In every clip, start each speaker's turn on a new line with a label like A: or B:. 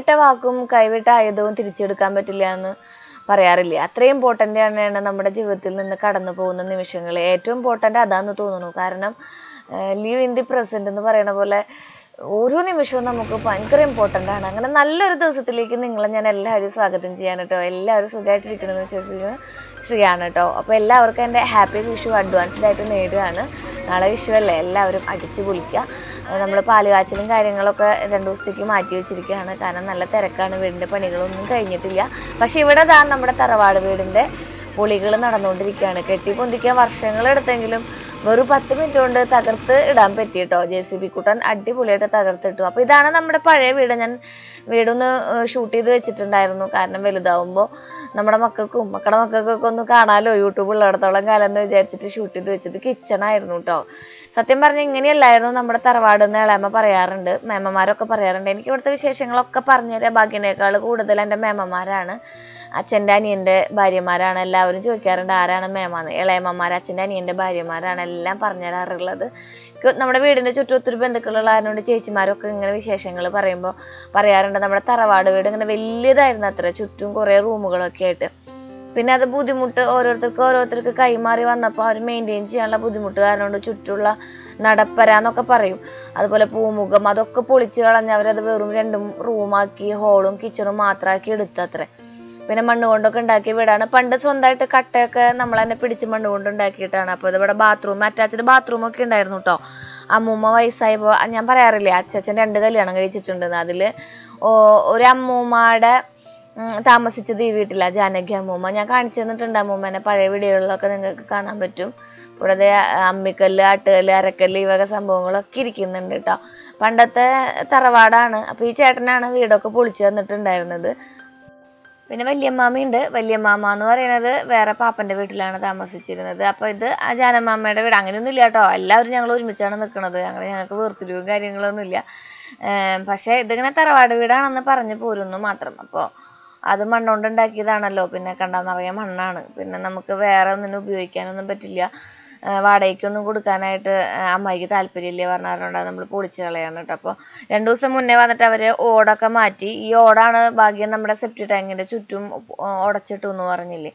A: വാവിട്ട വാക്കും കൈവിട്ട ആയുധവും തിരിച്ചെടുക്കാൻ പറ്റില്ല എന്ന് പറയാറില്ല? അത്രയും ഇമ്പോർട്ടന്റ് ആണ് നമ്മുടെ ജീവിതത്തിൽ നിന്ന് കടന്നു പോകുന്ന നിമിഷങ്ങൾ. ഏറ്റവും ഇമ്പോർട്ടന്റ് അതാന്ന് തോന്നുന്നു. കാരണം ലീവ് ഇൻ ദി പ്രസന്റ് എന്ന് പറയുന്ന പോലെ ഓരോ നിമിഷവും നമുക്ക് ഭയങ്കര ഇമ്പോർട്ടന്റ് ആണ്. അങ്ങനെ നല്ലൊരു ദിവസത്തിലേക്ക് നിങ്ങളെ ഞാൻ എല്ലാവരും സ്വാഗതം ചെയ്യാൻ കേട്ടോ. എല്ലാവരും സുഖമായിട്ടിരിക്കണമെന്ന് വെച്ചിരിക്കുന്നത് ശ്രീയാണ് കേട്ടോ. അപ്പോൾ എല്ലാവർക്കും എന്റെ ഹാപ്പി വിഷു അഡ്വാൻസ്ഡ് ആയിട്ട് നേടുകയാണ്. നാളെ വിഷു അല്ലേ എല്ലാവരും അടിച്ചു പൊളിക്കുക. നമ്മൾ പാലുകാച്ചലും കാര്യങ്ങളൊക്കെ രണ്ട് ദിവസത്തേക്ക് മാറ്റി വെച്ചിരിക്കുകയാണ്. കാരണം നല്ല തിരക്കാണ്. വീടിന്റെ പണികളൊന്നും കഴിഞ്ഞിട്ടില്ല. പക്ഷേ ഇവിടെ ദാ നമ്മുടെ തറവാട് വീടിന്റെ പൊളികൾ നടന്നുകൊണ്ടിരിക്കുകയാണ്. കെട്ടി പൊന്തിക്കാൻ വർഷങ്ങളെടുത്തെങ്കിലും വെറും പത്ത് മിനിറ്റ് കൊണ്ട് തകർത്ത് ഇടാൻ പറ്റി കേട്ടോ. ജെ സി ബി കുട്ടൻ അടിപൊളിയായിട്ട് തകർത്തിട്ടു. അപ്പോൾ ഇതാണ് നമ്മുടെ പഴയ വീട്. ഞാൻ വീടൊന്ന് ഷൂട്ട് ചെയ്ത് വെച്ചിട്ടുണ്ടായിരുന്നു. കാരണം വലുതാവുമ്പോൾ നമ്മുടെ മക്കൾക്കും മക്കളുടെ മക്കൾക്കൊക്കെ ഒന്ന് കാണാലോ? യൂട്യൂബ് ഉള്ളിടത്തോളം കാലം എന്ന് വിചാരിച്ചിട്ട് ഷൂട്ട് ചെയ്ത് വെച്ചത് കിച്ചൺ ആയിരുന്നു കേട്ടോ. സത്യം പറഞ്ഞാൽ ഇങ്ങനെയല്ലായിരുന്നു നമ്മുടെ തറവാട് എന്ന് ഇളയമ്മ പറയാറുണ്ട്. മേമ്മമാരൊക്കെ പറയാറുണ്ട്. എനിക്ക് ഇവിടുത്തെ വിശേഷങ്ങളൊക്കെ പറഞ്ഞുതരാൻ ഭാഗ്യനേക്കാൾ കൂടുതൽ എന്റെ മേമ്മമാരാണ്. അച്ഛന്റെ അനിയന്റെ ഭാര്യമാരാണ്. എല്ലാവരും ചോദിക്കാറുണ്ട് ആരാണ് മേമാന്ന്. ഇളയമ്മമാർ അച്ഛന്റെ അനിയന്റെ ഭാര്യമാരാണ് എല്ലാം പറഞ്ഞു തരാറുള്ളത്. നമ്മുടെ വീടിന്റെ ചുറ്റും ഒത്തിരി ബന്ധുക്കളുള്ള കാരണമുണ്ട് ചേച്ചിമാരൊക്കെ ഇങ്ങനെ വിശേഷങ്ങൾ പറയുമ്പോൾ പറയാറുണ്ട്. നമ്മുടെ തറവാട് വീട് ഇങ്ങനെ വലിയതായിരുന്നു അത്ര ചുറ്റും കുറേ റൂമുകളൊക്കെ ആയിട്ട്. പിന്നെ അത് ബുദ്ധിമുട്ട് ഓരോരുത്തർക്ക് ഓരോരുത്തർക്ക് കൈമാറി വന്നപ്പോൾ അവർ മെയിന്റെയിൻ ചെയ്യാനുള്ള ബുദ്ധിമുട്ട് കാരണം കൊണ്ട് ചുറ്റുള്ള നടപ്പര എന്നൊക്കെ പറയും. അതുപോലെ പൂമുഖം അതൊക്കെ പൊളിച്ച് കളഞ്ഞ് അവരത് വെറും രണ്ടും റൂമാക്കി ഹോളും കിച്ചണും മാത്രമാക്കി എടുത്തത്രേ. പിന്നെ മണ്ണ് കൊണ്ടൊക്കെ ഉണ്ടാക്കിയ വീടാണ്. പണ്ട് സ്വന്തമായിട്ട് കട്ടയൊക്കെ നമ്മൾ തന്നെ പിടിച്ച് മണ്ണ് കൊണ്ട് ഉണ്ടാക്കിയിട്ടാണ്. അപ്പോൾ ഇതിവിടെ ബാത്റൂം അറ്റാച്ച്ഡ് ബാത്റൂം ഒക്കെ ഉണ്ടായിരുന്നു കേട്ടോ അമ്മൂമ്മ വയസ്സായപ്പോൾ ഞാൻ പറയാറില്ലേ അച്ഛൻ രണ്ട് കല്യാണം കഴിച്ചിട്ടുണ്ടെന്ന് അതിൽ ഒരു അമ്മൂമ്മയുടെ താമസിച്ചത് ഈ വീട്ടില ജാനകി അമ്മൂമ്മ. ഞാൻ കാണിച്ചു തന്നിട്ടുണ്ട് അമ്മൂമ്മേനെ. പഴയ വീഡിയോകളിലൊക്കെ നിങ്ങൾക്ക് കാണാൻ പറ്റും. ദേ അമ്മിക്കല്ല് ആട്ടുകല്ല് അരക്കല്ല് ഈ വക സംഭവങ്ങളൊക്കെ ഇരിക്കുന്നുണ്ട് കേട്ടോ പണ്ടത്തെ തറവാടാണ്. അപ്പോൾ ഈ ചേട്ടനാണ് വീടൊക്കെ പൊളിച്ചു തന്നിട്ടുണ്ടായിരുന്നത്. പിന്നെ വല്യമ്മാമയുണ്ട്. വല്യമ്മാമ എന്ന് പറയുന്നത് വേറെ പാപ്പന്റെ വീട്ടിലാണ് താമസിച്ചിരുന്നത്. അപ്പൊ ഇത് ആ ജാനമാമ്മയുടെ വീട്. അങ്ങനെയൊന്നും ഇല്ല കേട്ടോ എല്ലാവരും ഞങ്ങൾ ഒരുമിച്ചാണ് നിൽക്കുന്നത് അങ്ങനെ ഞങ്ങൾക്ക് വേർതിരിവും കാര്യങ്ങളൊന്നും ഇല്ല. പക്ഷെ ഇതിങ്ങനെ തറവാട് വീടാണെന്ന് പറഞ്ഞു പോരുന്നു മാത്രം. അപ്പോൾ അത് മണ്ണുകൊണ്ട് ഉണ്ടാക്കിയതാണല്ലോ പിന്നെ കണ്ടാൽ നിറയെ മണ്ണാണ്. പിന്നെ നമുക്ക് വേറെ ഒന്നിനും ഉപയോഗിക്കാനൊന്നും പറ്റില്ല. വാടകയ്ക്കൊന്നും കൊടുക്കാനായിട്ട് അമ്മായിക്ക് താല്പര്യമില്ല പറഞ്ഞാറുണ്ട് നമ്മൾ പൊളിച്ച് കളയാണ് കേട്ടോ. അപ്പോൾ രണ്ട് ദിവസം മുന്നേ വന്നിട്ട് അവർ ഓടൊക്കെ മാറ്റി. ഈ ഓടാണ് ഭാഗ്യം നമ്മുടെ സെപ്റ്റി ടാങ്കിന്റെ ചുറ്റും ഉടച്ചിട്ടു എന്ന് പറഞ്ഞില്ലേ.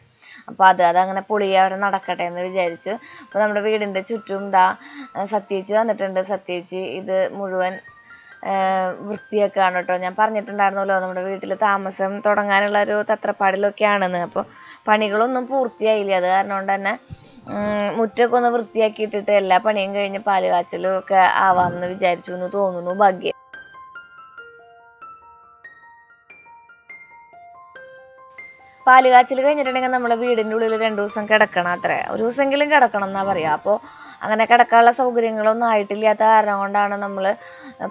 A: അപ്പൊ അത് അതങ്ങനെ പൊളി അവിടെ നടക്കട്ടെ എന്ന് വിചാരിച്ചു. അപ്പോൾ നമ്മുടെ വീടിന്റെ ചുറ്റും ദാ സത്യേച്ചി വന്നിട്ടുണ്ട്. സത്യേച്ചി ഇത് മുഴുവൻ വൃത്തിയൊക്കെയാണ് കേട്ടോ. ഞാൻ പറഞ്ഞിട്ടുണ്ടായിരുന്നല്ലോ നമ്മുടെ വീട്ടിൽ താമസം തുടങ്ങാനുള്ള ഒരു തത്രപ്പാടിലൊക്കെയാണെന്ന്. അപ്പോൾ പണികളൊന്നും പൂർത്തിയായില്ല. അത് കാരണം കൊണ്ട് തന്നെ ഉം, മുറ്റമൊക്കെ ഒന്ന് വൃത്തിയാക്കിയിട്ടിട്ട് എല്ലാ പണിയും കഴിഞ്ഞ് പാൽ കാച്ചലും ഒക്കെ ആവാമെന്ന് വിചാരിച്ചു എന്ന് തോന്നുന്നു ഭാഗ്യം. പാൽ കാച്ചിൽ കഴിഞ്ഞിട്ടുണ്ടെങ്കിൽ നമ്മളെ വീടിന്റെ ഉള്ളിൽ രണ്ട് ദിവസം കിടക്കണം അത്രേ. ഒരു ദിവസമെങ്കിലും കിടക്കണം എന്നാ പറയാ. അപ്പോൾ അങ്ങനെ കിടക്കാനുള്ള സൗകര്യങ്ങളൊന്നും ആയിട്ടില്ലാത്ത കാരണം കൊണ്ടാണ് നമ്മൾ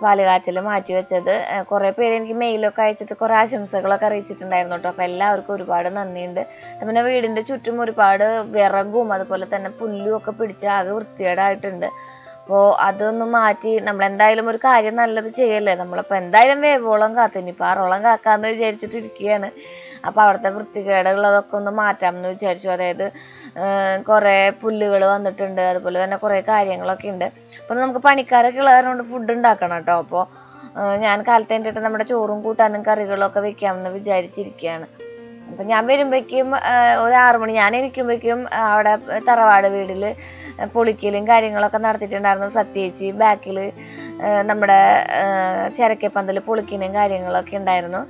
A: പാൽ കാച്ചിൽ മാറ്റി വെച്ചത്. കുറേ പേര് എനിക്ക് മെയിലൊക്കെ അയച്ചിട്ട് കുറേ ആശംസകളൊക്കെ അറിയിച്ചിട്ടുണ്ടായിരുന്നു കേട്ടോ. അപ്പോൾ എല്ലാവർക്കും ഒരുപാട് നന്ദിയുണ്ട്. പിന്നെ വീടിന്റെ ചുറ്റും ഒരുപാട് വിറകും അതുപോലെ തന്നെ പുല്ലും ഒക്കെ പിടിച്ച് ആകെ വൃത്തികേടായിട്ടുണ്ട്. അപ്പോൾ അതൊന്ന് മാറ്റി നമ്മൾ എന്തായാലും ഒരു കാര്യം നല്ലത് ചെയ്യല്ലേ? നമ്മളിപ്പോൾ എന്തായാലും വേവോളം കാത്തു. ഇനിയിപ്പോൾ ആറോളം കാക്കാന്ന് വിചാരിച്ചിട്ട് ഇരിക്കുകയാണ്. അപ്പോൾ അവിടുത്തെ വൃത്തികേടുള്ളതൊക്കെ ഒന്ന് മാറ്റാം എന്ന് വിചാരിച്ചു. അതായത് കുറേ പുല്ലുകൾ വന്നിട്ടുണ്ട്. അതുപോലെ തന്നെ കുറേ കാര്യങ്ങളൊക്കെ ഉണ്ട്. അപ്പോൾ നമുക്ക് പണിക്കാരൊക്കെ ഉള്ളതുകൊണ്ട് ഫുഡ് ഉണ്ടാക്കണം കേട്ടോ അപ്പോൾ ഞാൻ കാലത്ത് നമ്മുടെ ചോറും കൂട്ടാനും കറികളും ഒക്കെ വെക്കാമെന്ന് വിചാരിച്ചിരിക്കുകയാണ് അപ്പം ഞാൻ വരുമ്പോഴേക്കും ഒരു ആറു മണി ഞാൻ ഇരിക്കുമ്പോഴേക്കും അവിടെ തറവാട് വീട്ടിൽ പൊളിക്കലും കാര്യങ്ങളൊക്കെ നടത്തിയിട്ടുണ്ടായിരുന്നു സത്യേച്ചി ബാക്കിൽ നമ്മുടെ ചിരക്കപ്പന്തൽ പൊളിക്കലും കാര്യങ്ങളൊക്കെ ഉണ്ടായിരുന്നു.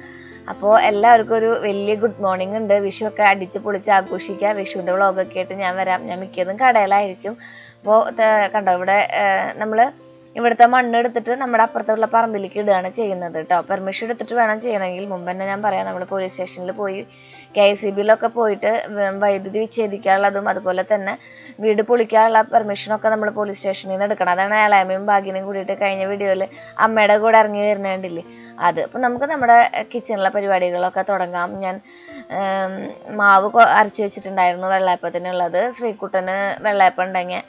A: അപ്പോൾ എല്ലാവർക്കും ഒരു വലിയ ഗുഡ് മോർണിംഗ് ഉണ്ട്. വിഷു ഒക്കെ അടിച്ച് പൊളിച്ച് ആഘോഷിക്കുക വിഷുവിന്റെ വ്ളോഗൊക്കെ ആയിട്ട് ഞാൻ വരാം. ഞാൻ മിക്കതും കടയിലായിരിക്കും. അപ്പോൾ കണ്ടോ ഇവിടെ നമ്മൾ ഇവിടുത്തെ മണ്ണ് എടുത്തിട്ട് നമ്മുടെ അപ്പുറത്തുള്ള പറമ്പിലേക്ക് ഇടുകയാണ് ചെയ്യുന്നത് കേട്ടോ പെർമിഷൻ എടുത്തിട്ട് വേണം ചെയ്യണമെങ്കിൽ മുമ്പ് തന്നെ ഞാൻ പറയാം. നമ്മൾ പോലീസ് സ്റ്റേഷനിൽ പോയി കെ സി ബിയിലൊക്കെ പോയിട്ട് വൈദ്യുതി വിച്ഛേദിക്കാനുള്ളതും അതുപോലെ തന്നെ വീട് പൊളിക്കാനുള്ള പെർമിഷനൊക്കെ നമ്മൾ പോലീസ് സ്റ്റേഷനിൽ നിന്ന് എടുക്കണം. അതാണ് ഏളാമയും ഭാഗ്യനും കൂടിയിട്ട് കഴിഞ്ഞ വീഡിയോയിൽ അമ്മയുടെ കൂടെ ഇറങ്ങി വരുന്നുണ്ടില്ലേ. അത് അപ്പം നമുക്ക് നമ്മുടെ കിച്ചണിലെ പരിപാടികളൊക്കെ തുടങ്ങാം. ഞാൻ മാവ് അരച്ച് വെച്ചിട്ടുണ്ടായിരുന്നു വെള്ളയപ്പത്തിനുള്ളത്. ശ്രീക്കുട്ടന് വെള്ളയപ്പം ഉണ്ടെങ്കിൽ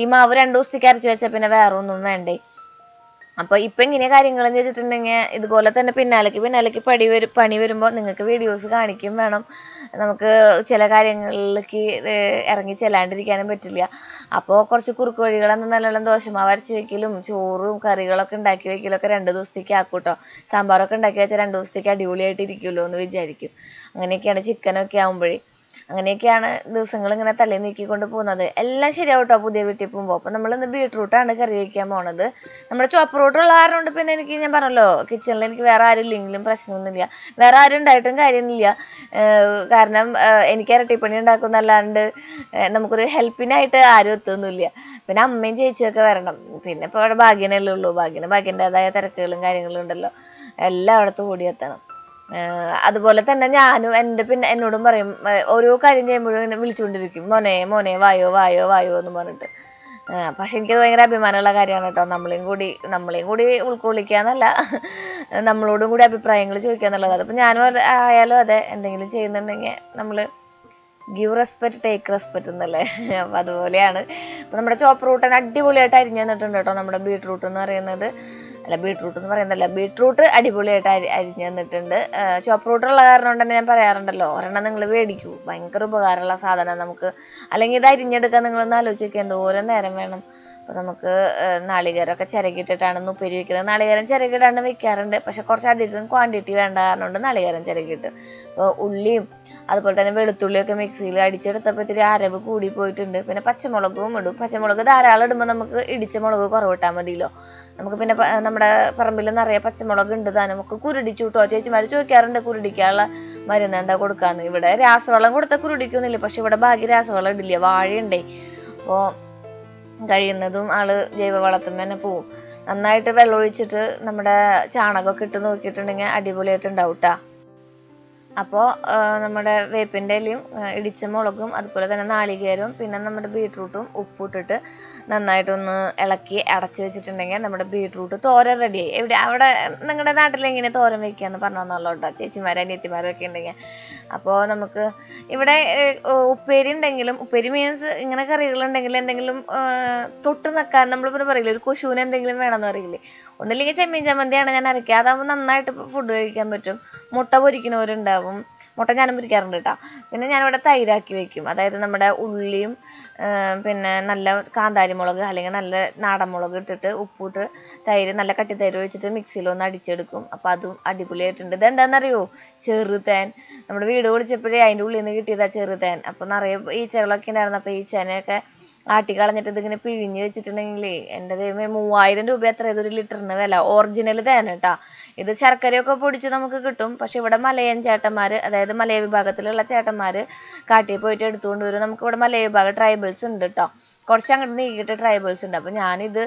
A: ഈ മാവ് രണ്ടു ദിവസത്തേക്ക് അരച്ചു വെച്ചാൽ പിന്നെ വേറെ ഒന്നും വേണ്ടേ. അപ്പൊ ഇപ്പൊ ഇങ്ങനെ കാര്യങ്ങൾ എന്ന് വെച്ചിട്ടുണ്ടെങ്കിൽ ഇതുപോലെ തന്നെ പിന്നാലേക്ക് പിന്നാലേക്ക് പടി വരും പണി വരുമ്പോൾ നിങ്ങൾക്ക് വീഡിയോസ് കാണിക്കും വേണം. നമുക്ക് ചില കാര്യങ്ങളിലേക്ക് ഇറങ്ങി ചെല്ലാണ്ടിരിക്കാനും പറ്റില്ല. അപ്പോൾ കുറച്ച് കുറുക്ക് വഴികളെന്ന് നല്ലോണം ദോശമാവ് അരച്ച് വെക്കലും ചോറും കറികളൊക്കെ ഉണ്ടാക്കി വെക്കലൊക്കെ രണ്ട് ദിവസത്തേക്ക് ആക്കൂട്ടോ സാമ്പാറൊക്കെ ഉണ്ടാക്കി വെച്ചാൽ രണ്ട് ദിവസത്തേക്ക് അടിപൊളിയായിട്ട് ഇരിക്കുമല്ലോ എന്ന് വിചാരിക്കും. അങ്ങനെയൊക്കെയാണ് ചിക്കനൊക്കെ ആകുമ്പോഴേ അങ്ങനെയൊക്കെയാണ് ദിവസങ്ങൾ ഇങ്ങനെ തലേ നീക്കിക്കൊണ്ട് പോകുന്നത്. എല്ലാം ശരിയാവട്ടോ പുതിയ വീട്ടിൽ പോകുമ്പോൾ അപ്പോൾ നമ്മളിന്ന് ബീട്രൂട്ടാണ് കറി വയ്ക്കാൻ പോണത്. നമ്മുടെ ചോപ്പ് റൂട്ടുള്ള കാരണം പിന്നെ എനിക്ക് ഞാൻ പറഞ്ഞല്ലോ കിച്ചണിൽ എനിക്ക് വേറെ ആരും ഇല്ലെങ്കിലും പ്രശ്നമൊന്നുമില്ല. വേറെ ആരും ഉണ്ടായിട്ടും കാര്യമൊന്നുമില്ല. കാരണം എനിക്ക് ഇരട്ടിപ്പണി ഉണ്ടാക്കുന്നല്ലാണ്ട് നമുക്കൊരു ഹെൽപ്പിനായിട്ട് ആരും എത്തൊന്നുമില്ല. പിന്നെ അമ്മയും ചേച്ചിയൊക്കെ വരണം. പിന്നെ ഇപ്പോൾ അവിടെ ഭാഗ്യനല്ലേ ഉള്ളൂ. ഭാഗ്യന് ഭാഗ്യന്റെതായ തിരക്കുകളും കാര്യങ്ങളും ഉണ്ടല്ലോ. എല്ലാം അവിടുത്തെ ഏഹ് അതുപോലെ തന്നെ ഞാനും എന്റെ പിന്നെ എന്നോടും പറയും ഓരോ കാര്യം ചെയ്യുമ്പോഴും ഇങ്ങനെ വിളിച്ചുകൊണ്ടിരിക്കും. മോനെ മോനെ വായോ വായോ വായോ എന്ന് പറഞ്ഞിട്ട്. പക്ഷെ എനിക്കത് ഭയങ്കര അഭിമാനമുള്ള കാര്യമാണ് കേട്ടോ. നമ്മളെയും കൂടി നമ്മളെയും കൂടി ഉൾക്കൊള്ളിക്കാന്നല്ല നമ്മളോടും കൂടി അഭിപ്രായങ്ങൾ ചോദിക്കുക എന്നുള്ളത്. അതിപ്പോൾ ഞാനും ആയാലും അതെ എന്തെങ്കിലും ചെയ്യുന്നുണ്ടെങ്കിൽ നമ്മൾ ഗിവ് റെസ്പെക്ട് ടേക്ക് റെസ്പെക്ട് എന്നല്ലേ? അപ്പം അതുപോലെയാണ്. അപ്പം നമ്മുടെ ചോപ്പ് റൂട്ടൻ അടിപൊളിയായിട്ട് അരിഞ്ഞു തന്നിട്ടുണ്ട് കേട്ടോ നമ്മുടെ ബീട്രൂട്ട് എന്ന് പറയുന്നത്. അല്ല ബീട്രൂട്ട് എന്ന് പറയുന്നതല്ല. ബീട്രൂട്ട് അടിപൊളിയായിട്ട് അരി അരിഞ്ഞു തന്നിട്ടുണ്ട് ചോപ്പ് റൂട്ടുള്ള കാരണം കൊണ്ട് തന്നെ ഞാൻ പറയാറുണ്ടല്ലോ. ഒരെണ്ണം നിങ്ങൾ മേടിക്കൂ. ഭയങ്കര ഉപകാരമുള്ള സാധനം നമുക്ക്. അല്ലെങ്കിൽ ഇത് അരിഞ്ഞെടുക്കാൻ നിങ്ങളൊന്ന് ആലോചിക്കുക എന്തോരം നേരം വേണം. അപ്പോൾ നമുക്ക് നാളികേരമൊക്കെ ചിരകിയിട്ടിട്ടാണ് ഒന്ന് ഉപ്പേരി വെക്കുന്നത്. നാളികേരം ചിരകിട്ടാണ് വെക്കാറുണ്ട്. പക്ഷെ കുറച്ചധികം ക്വാണ്ടിറ്റി വേണ്ട കാരണം കൊണ്ട് നാളികേരം ചിരകിയിട്ട്. അപ്പോൾ ഉള്ളിയും അതുപോലെ തന്നെ വെളുത്തുള്ളിയൊക്കെ മിക്സിയിൽ അടിച്ചെടുത്തപ്പോൾ ഇത്തിരി അരവ് കൂടി പോയിട്ടുണ്ട്. പിന്നെ പച്ചമുളകും ഇടും. പച്ചമുളക് ധാരാളം ഇടുമ്പോൾ നമുക്ക് ഇടിച്ച മുളക് കുറവിട്ടാൽ മതിയല്ലോ. നമുക്ക് പിന്നെ നമ്മുടെ പറമ്പിൽ നിറയെ പച്ചമുളക് ഉണ്ട്. താൻ നമുക്ക് കുരുടിച്ചു കിട്ടോ ചേച്ചിമാർ ചോദിക്കാറുണ്ട് കുരുടിക്കാനുള്ള മരുന്ന് എന്താ കൊടുക്കാന്ന്. ഇവിടെ രാസവളം കൊടുത്ത കുരുടിക്കൊന്നുമില്ല പക്ഷെ ഇവിടെ ബാക്കി രാസവളം ഇടില്ല. വാഴയുണ്ടേ. അപ്പോൾ കഴിയുന്നതും ആൾ ജൈവവളത്തുമ്മ തന്നെ പോവും. നന്നായിട്ട് വെള്ളം ഒഴിച്ചിട്ട് നമ്മുടെ ചാണകമൊക്കെ ഇട്ട് നോക്കിയിട്ടുണ്ടെങ്കിൽ അടിപൊളിയായിട്ട് ഉണ്ടാവും ട്ടാ. അപ്പോൾ നമ്മുടെ വേപ്പിന്റെ ഇലയും ഇടിച്ച മുളകും അതുപോലെ തന്നെ നാളികേരവും പിന്നെ നമ്മുടെ ബീട്രൂട്ടും ഉപ്പിട്ടിട്ട് നന്നായിട്ടൊന്ന് ഇളക്കി അടച്ച് വെച്ചിട്ടുണ്ടെങ്കിൽ നമ്മുടെ ബീട്രൂട്ട് തോരൻ റെഡിയായി എവിടെ അവിടെ നിങ്ങളുടെ നാട്ടിൽ എങ്ങനെ തോരൻ വെക്കാന്ന് പറഞ്ഞു തന്നല്ലോ കേട്ടോ ചേച്ചിമാരും അനിയത്തിമാരും ഒക്കെ ഉണ്ടെങ്കിൽ. അപ്പോൾ നമുക്ക് ഇവിടെ ഉപ്പേരി ഉണ്ടെങ്കിലും ഉപ്പേരി മീൻസ് ഇങ്ങനെ കറികളുണ്ടെങ്കിൽ എന്തെങ്കിലും തൊട്ട് നിൽക്കാൻ നമ്മളിപ്പോൾ പറയില്ലേ ഒരു കൊശുവിന് എന്തെങ്കിലും വേണമെന്ന് പറയില്ലേ? ഒന്നില്ലെങ്കിൽ ചെമ്മീൻ ചമ്മന്തിയാണ് ഞാൻ അരക്കുക. അതാകുമ്പോൾ നന്നായിട്ട് ഫുഡ് കഴിക്കാൻ പറ്റും. മുട്ട പൊരിക്കുന്നവരുണ്ടാവും മുട്ട ഞാനും പൊരിക്കാറുണ്ട് കേട്ടോ പിന്നെ ഞാനിവിടെ തൈരാക്കി വെക്കും. അതായത് നമ്മുടെ ഉള്ളിയും പിന്നെ നല്ല കാന്താരി മുളക് അല്ലെങ്കിൽ നല്ല നാടൻ മുളക് ഇട്ടിട്ട് ഉപ്പിട്ട് തൈര് നല്ല കട്ടി തൈര് ഒഴിച്ചിട്ട് മിക്സിയിൽ ഒന്ന് അടിച്ചെടുക്കും. അപ്പോൾ അതും അടിപൊളിയായിട്ടുണ്ട്. ഇതെന്താണെന്നറിയോ ചെറുതേൻ. നമ്മുടെ വീട് വിളിച്ചപ്പോഴേ അതിന്റെ ഉള്ളിൽ നിന്ന് കിട്ടിയതാണ് ചെറുതേൻ. അപ്പോൾ നിറയെ ഈച്ചകളൊക്കെ ഉണ്ടായിരുന്നു. അപ്പോൾ ഈച്ചേനെയൊക്കെ ആട്ടി കളഞ്ഞിട്ട് ഇതിങ്ങനെ പിഴിഞ്ഞ് വെച്ചിട്ടുണ്ടെങ്കിലേ എന്റെ ദൈവമേ മൂവായിരം രൂപ എത്ര ഇതൊരു ലിറ്ററിന് വില. ഒറിജിനൽ കേട്ടാ ഇത് ശർക്കരയൊക്കെ പൊടിച്ച് നമുക്ക് കിട്ടും. പക്ഷെ ഇവിടെ മലയൻ ചേട്ടന്മാര് അതായത് മലയ വിഭാഗത്തിലുള്ള ചേട്ടന്മാര് കാട്ടിൽ പോയിട്ട് എടുത്തുകൊണ്ട് വരും. നമുക്ക് ഇവിടെ മലയ വിഭാഗ ട്രൈബൽസ് ഉണ്ട് കേട്ടോ കുറച്ച് അങ്ങോട്ട് നീക്കിയിട്ട് ട്രൈബൽസ് ഉണ്ട്. അപ്പം ഞാനിത്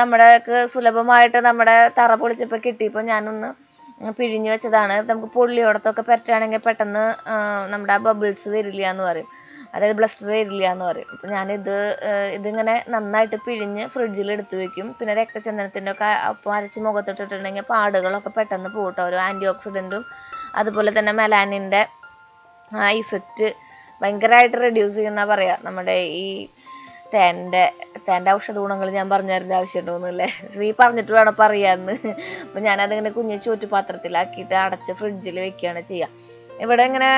A: നമ്മുടെ സുലഭമായിട്ട് നമ്മുടെ തറ പൊളിച്ചപ്പോൾ കിട്ടിയപ്പോൾ ഞാനൊന്ന് പിഴിഞ്ഞ് വെച്ചതാണ്. നമുക്ക് പൊള്ളിയോടത്തൊക്കെ പറ്റുകയാണെങ്കിൽ പെട്ടെന്ന് നമ്മുടെ ആ ബബിൾസ് വരില്ല എന്ന് പറയും. അതായത് ബ്ലസ്റ്റർ വരില്ല എന്ന് പറയും. അപ്പം ഞാനിത് ഇതിങ്ങനെ നന്നായിട്ട് പിഴിഞ്ഞ് ഫ്രിഡ്ജിൽ എടുത്ത് വെക്കും. പിന്നെ രക്തചന്ദനത്തിന്റെ ഒക്കെ അപ്പം അരച്ച് മുഖത്തിട്ടിട്ടുണ്ടെങ്കിൽ പാടുകളൊക്കെ പെട്ടെന്ന് പോകട്ടോ ഒരു ആന്റി ഓക്സിഡന്റും അതുപോലെ തന്നെ മെലാനിന്റെ ആ ഇഫക്റ്റ് ഭയങ്കരമായിട്ട് റെഡ്യൂസ് ചെയ്യുന്ന പറയുക നമ്മുടെ ഈ തേന്റെ തേന്റെ ഔഷധ ഗുണങ്ങൾ ഞാൻ പറഞ്ഞു തരേണ്ട ആവശ്യമുണ്ടോന്നില്ലേ ശ്രീ പറഞ്ഞിട്ട് വേണം പറയാമെന്ന് അപ്പം ഞാനതിങ്ങനെ കുഞ്ഞു ചോറ്റുപാത്രത്തിലാക്കിയിട്ട് അടച്ച് ഫ്രിഡ്ജിൽ വെക്കുകയാണ് ചെയ്യുക ഇവിടെ ഇങ്ങനെ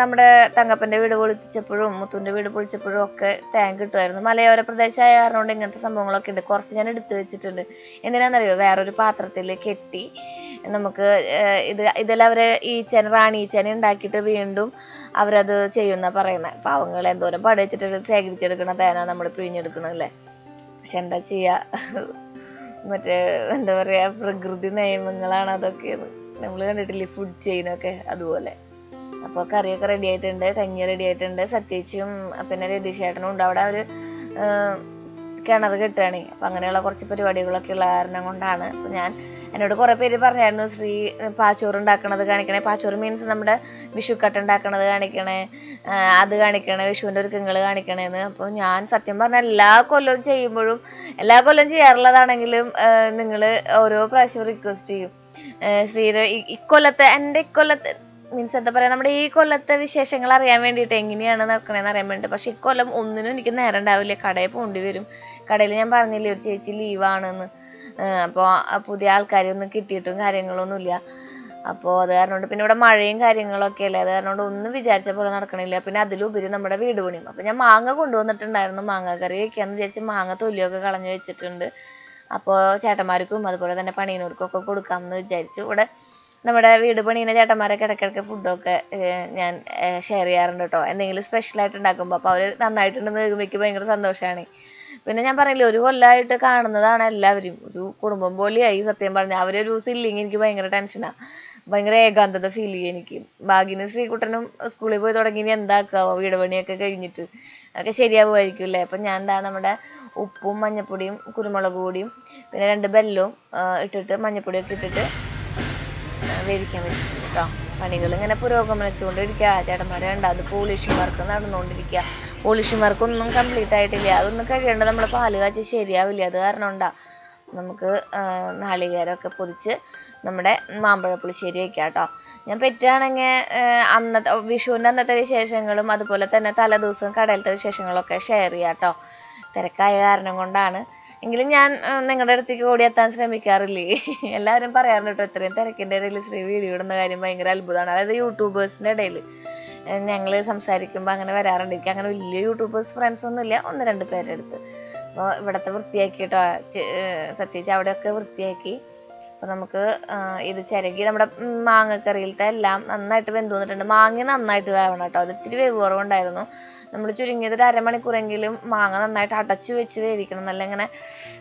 A: നമ്മുടെ തങ്കപ്പന്റെ വീട് പൊളിപ്പിച്ചപ്പോഴും മുത്തുവിന്റെ വീട് പൊളിച്ചപ്പോഴും ഒക്കെ ടാങ്ക് കിട്ടുമായിരുന്നു മലയോര പ്രദേശമായ കാരണം ഇങ്ങനത്തെ സംഭവങ്ങളൊക്കെ ഉണ്ട്. കുറച്ച് ഞാൻ എടുത്തു വെച്ചിട്ടുണ്ട്. എന്തിനാണെന്നറിയോ വേറൊരു പാത്രത്തിൽ കെട്ടി നമുക്ക് ഇത് ഇതെല്ലാം അവർ ഈച്ചേന റാണി ഈച്ചേന ഉണ്ടാക്കിയിട്ട് വീണ്ടും അവരത് ചെയ്യുന്ന പറയുന്നത് പാവങ്ങൾ എന്തോരം പടവെച്ചിട്ട് ശേഖരിച്ചെടുക്കണ തേന നമ്മൾ പിഴിഞ്ഞെടുക്കണല്ലേ പക്ഷെ എന്താ ചെയ്യാ? മറ്റേ എന്താ പറയാ പ്രകൃതി നിയമങ്ങളാണ് അതൊക്കെ നമ്മൾ കണ്ടിട്ടില്ലേ ഫുഡ് ചെയിനൊക്കെ അതുപോലെ. അപ്പോൾ കറിയൊക്കെ റെഡി ആയിട്ടുണ്ട് കഞ്ഞി റെഡി ആയിട്ടുണ്ട്. സത്യേച്ചിയും പിന്നെ രതീഷ് ചേട്ടനും ഉണ്ട്. അവിടെ ഒരു കിണർ കിട്ടുകയാണ്. അപ്പം അങ്ങനെയുള്ള കുറച്ച് പരിപാടികളൊക്കെ ഉള്ള കാരണം കൊണ്ടാണ്. ഞാൻ എന്നോട് കുറേ പേര് പറഞ്ഞായിരുന്നു ശ്രീ പാച്ചോറ് ഉണ്ടാക്കണത് കാണിക്കണേ. പാച്ചോറ് മീൻസ് നമ്മുടെ വിഷുക്കട്ട ഉണ്ടാക്കണത് കാണിക്കണേ. അത് കാണിക്കണേ. വിഷുവിന്റെ ഒരുക്കങ്ങൾ കാണിക്കണേന്ന്. അപ്പോൾ ഞാൻ സത്യം പറഞ്ഞാൽ എല്ലാ കൊല്ലവും ചെയ്യുമ്പോഴും എല്ലാ കൊല്ലം ചെയ്യാറുള്ളതാണെങ്കിലും നിങ്ങൾ ഓരോ പ്രാവശ്യവും റിക്വസ്റ്റ് ചെയ്യും. ശ്രീ ഇക്കൊല്ലത്തെ എന്റെ ഇക്കൊല്ലത്തെ മീൻസ് എന്താ പറയാ നമ്മുടെ ഈ കൊല്ലത്തെ വിശേഷങ്ങൾ അറിയാൻ വേണ്ടിയിട്ട് എങ്ങനെയാണ് നടക്കണേന്ന് അറിയാൻ വേണ്ടിയിട്ട്. പക്ഷെ ഇക്കൊല്ലം ഒന്നിനും എനിക്ക് നേരം ഉണ്ടാവില്ല. കടയിൽ പോകേണ്ടി വരും. കടയിൽ ഞാൻ പറഞ്ഞില്ലേ ഒരു ചേച്ചി ലീവാണെന്ന്. അപ്പോൾ പുതിയ ആൾക്കാരൊന്നും കിട്ടിയിട്ടും കാര്യങ്ങളൊന്നുമില്ല അപ്പോൾ അത് കാരണം പിന്നെ ഇവിടെ മഴയും കാര്യങ്ങളൊക്കെ അല്ലേ? അത് കാരണം ഒന്നും വിചാരിച്ച പോലെ നടക്കണില്ല. പിന്നെ അതിലുപരി നമ്മുടെ വീട് പണിയും. അപ്പോൾ ഞാൻ മാങ്ങ കൊണ്ടുവന്നിട്ടുണ്ടായിരുന്നു. മാങ്ങ കറി വെക്കാന്ന് വിചാരിച്ച് മാങ്ങ തൊലിയൊക്കെ കളഞ്ഞു വെച്ചിട്ടുണ്ട്. അപ്പോൾ ചേട്ടന്മാർക്കും അതുപോലെ തന്നെ പണിയനോർക്കും ഒക്കെ കൊടുക്കാമെന്ന് വിചാരിച്ചു. ഇവിടെ നമ്മുടെ വീട് പണിയുന്ന ചേട്ടന്മാരൊക്കെ ഇടയ്ക്കിടയ്ക്ക് ഫുഡൊക്കെ ഞാൻ ഷെയർ ചെയ്യാറുണ്ട് കേട്ടോ എന്തെങ്കിലും സ്പെഷ്യലായിട്ട് ഉണ്ടാക്കുമ്പോൾ അപ്പോൾ അവർ നന്നായിട്ടുണ്ടെന്ന് കേൾക്കുമ്പോൾ ഭയങ്കര സന്തോഷമാണ് പിന്നെ ഞാൻ പറയില്ലേ ഒരു കൊല്ലമായിട്ട് കാണുന്നതാണ് എല്ലാവരും. ഒരു കുടുംബം പോലെയായി സത്യം പറഞ്ഞാൽ അവരൊരു ദിവസം ഇല്ലെങ്കിൽ എനിക്ക് ഭയങ്കര ടെൻഷനാണ് ഭയങ്കര ഏകാന്തത ഫീൽ ചെയ്യും എനിക്ക്. ഭാഗ്യനും ശ്രീകുട്ടനും സ്കൂളിൽ പോയി തുടങ്ങി ഇനി എന്താക്കാവോ? വീട് പണിയൊക്കെ കഴിഞ്ഞിട്ട്. അതൊക്കെ ശരിയാവുമായിരിക്കും അല്ലേ? അപ്പം ഞാൻ എന്താ നമ്മുടെ ഉപ്പും മഞ്ഞപ്പൊടിയും കുരുമുളക് പൊടിയും പിന്നെ രണ്ട് ബെല്ലവും ഇട്ടിട്ട് മഞ്ഞപ്പൊടിയൊക്കെ ഇട്ടിട്ട് വേവിക്കാൻ വെച്ചിട്ടുണ്ട്? കേട്ടോ പണികൾ ഇങ്ങനെ പുരോഗമനിച്ചുകൊണ്ടിരിക്കുക ചേട്ടന്മാരെ വേണ്ട അത് പോളിഷിംഗ് വർക്ക് നടന്നുകൊണ്ടിരിക്കുക പോളിഷിംഗ് വർക്ക് ഒന്നും കംപ്ലീറ്റ് ആയിട്ടില്ല. അതൊന്നും കഴിയേണ്ട. നമ്മൾ പാൽ കാച്ചി ശരിയാവില്ല. അത് കാരണം ഉണ്ടാ നമുക്ക് നാളികേരമൊക്കെ പൊതിച്ച് നമ്മുടെ മാമ്പഴ പുളിശ്ശേരി വയ്ക്കാം കേട്ടോ ഞാൻ പറ്റുകയാണെങ്കിൽ അന്നത്തെ വിഷുവിന്റെ അന്നത്തെ വിശേഷങ്ങളും അതുപോലെ തന്നെ തലേദിവസം കടയിലത്തെ വിശേഷങ്ങളൊക്കെ ഷെയർ ചെയ്യാം കേട്ടോ തിരക്കായ കാരണം കൊണ്ടാണ് എങ്കിലും ഞാൻ നിങ്ങളുടെ അടുത്തേക്ക് ഓടിയെത്താൻ ശ്രമിക്കാറില്ലേ? എല്ലാവരും പറയാറുണ്ട് കേട്ടോ ഇത്രയും തിരക്കിന്റെ ഇടയിൽ ശ്രീ വീഡിയോ ഇടുന്ന കാര്യം ഭയങ്കര അത്ഭുതമാണ്. അതായത് യൂട്യൂബേഴ്സിന്റെ ഇടയിൽ ഞങ്ങൾ സംസാരിക്കുമ്പോൾ അങ്ങനെ വരാറുണ്ട്. എനിക്ക് അങ്ങനെ വലിയ യൂട്യൂബേഴ്സ് ഫ്രണ്ട്സ് ഒന്നുമില്ല ഒന്ന് രണ്ട് പേരുടെ അടുത്ത്. അപ്പോൾ ഇവിടുത്തെ വൃത്തിയാക്കി കേട്ടോ സത്യേച്ച് അവിടെയൊക്കെ വൃത്തിയാക്കി. അപ്പോൾ നമുക്ക് ഇത് ചിരകി നമ്മുടെ മാങ്ങക്കറിയിലത്തെ എല്ലാം നന്നായിട്ട് വെന്ത് വന്നിട്ടുണ്ട്. മാങ്ങ നന്നായിട്ട് വേവണം കേട്ടോ അത് ഇത്തിരി വേവ് കുറവുണ്ടായിരുന്നു. നമ്മൾ ചുരുങ്ങിയത് ഒരു അരമണിക്കൂറെങ്കിലും മാങ്ങ നന്നായിട്ട് അടച്ചു വെച്ച് വേവിക്കണം നല്ല ഇങ്ങനെ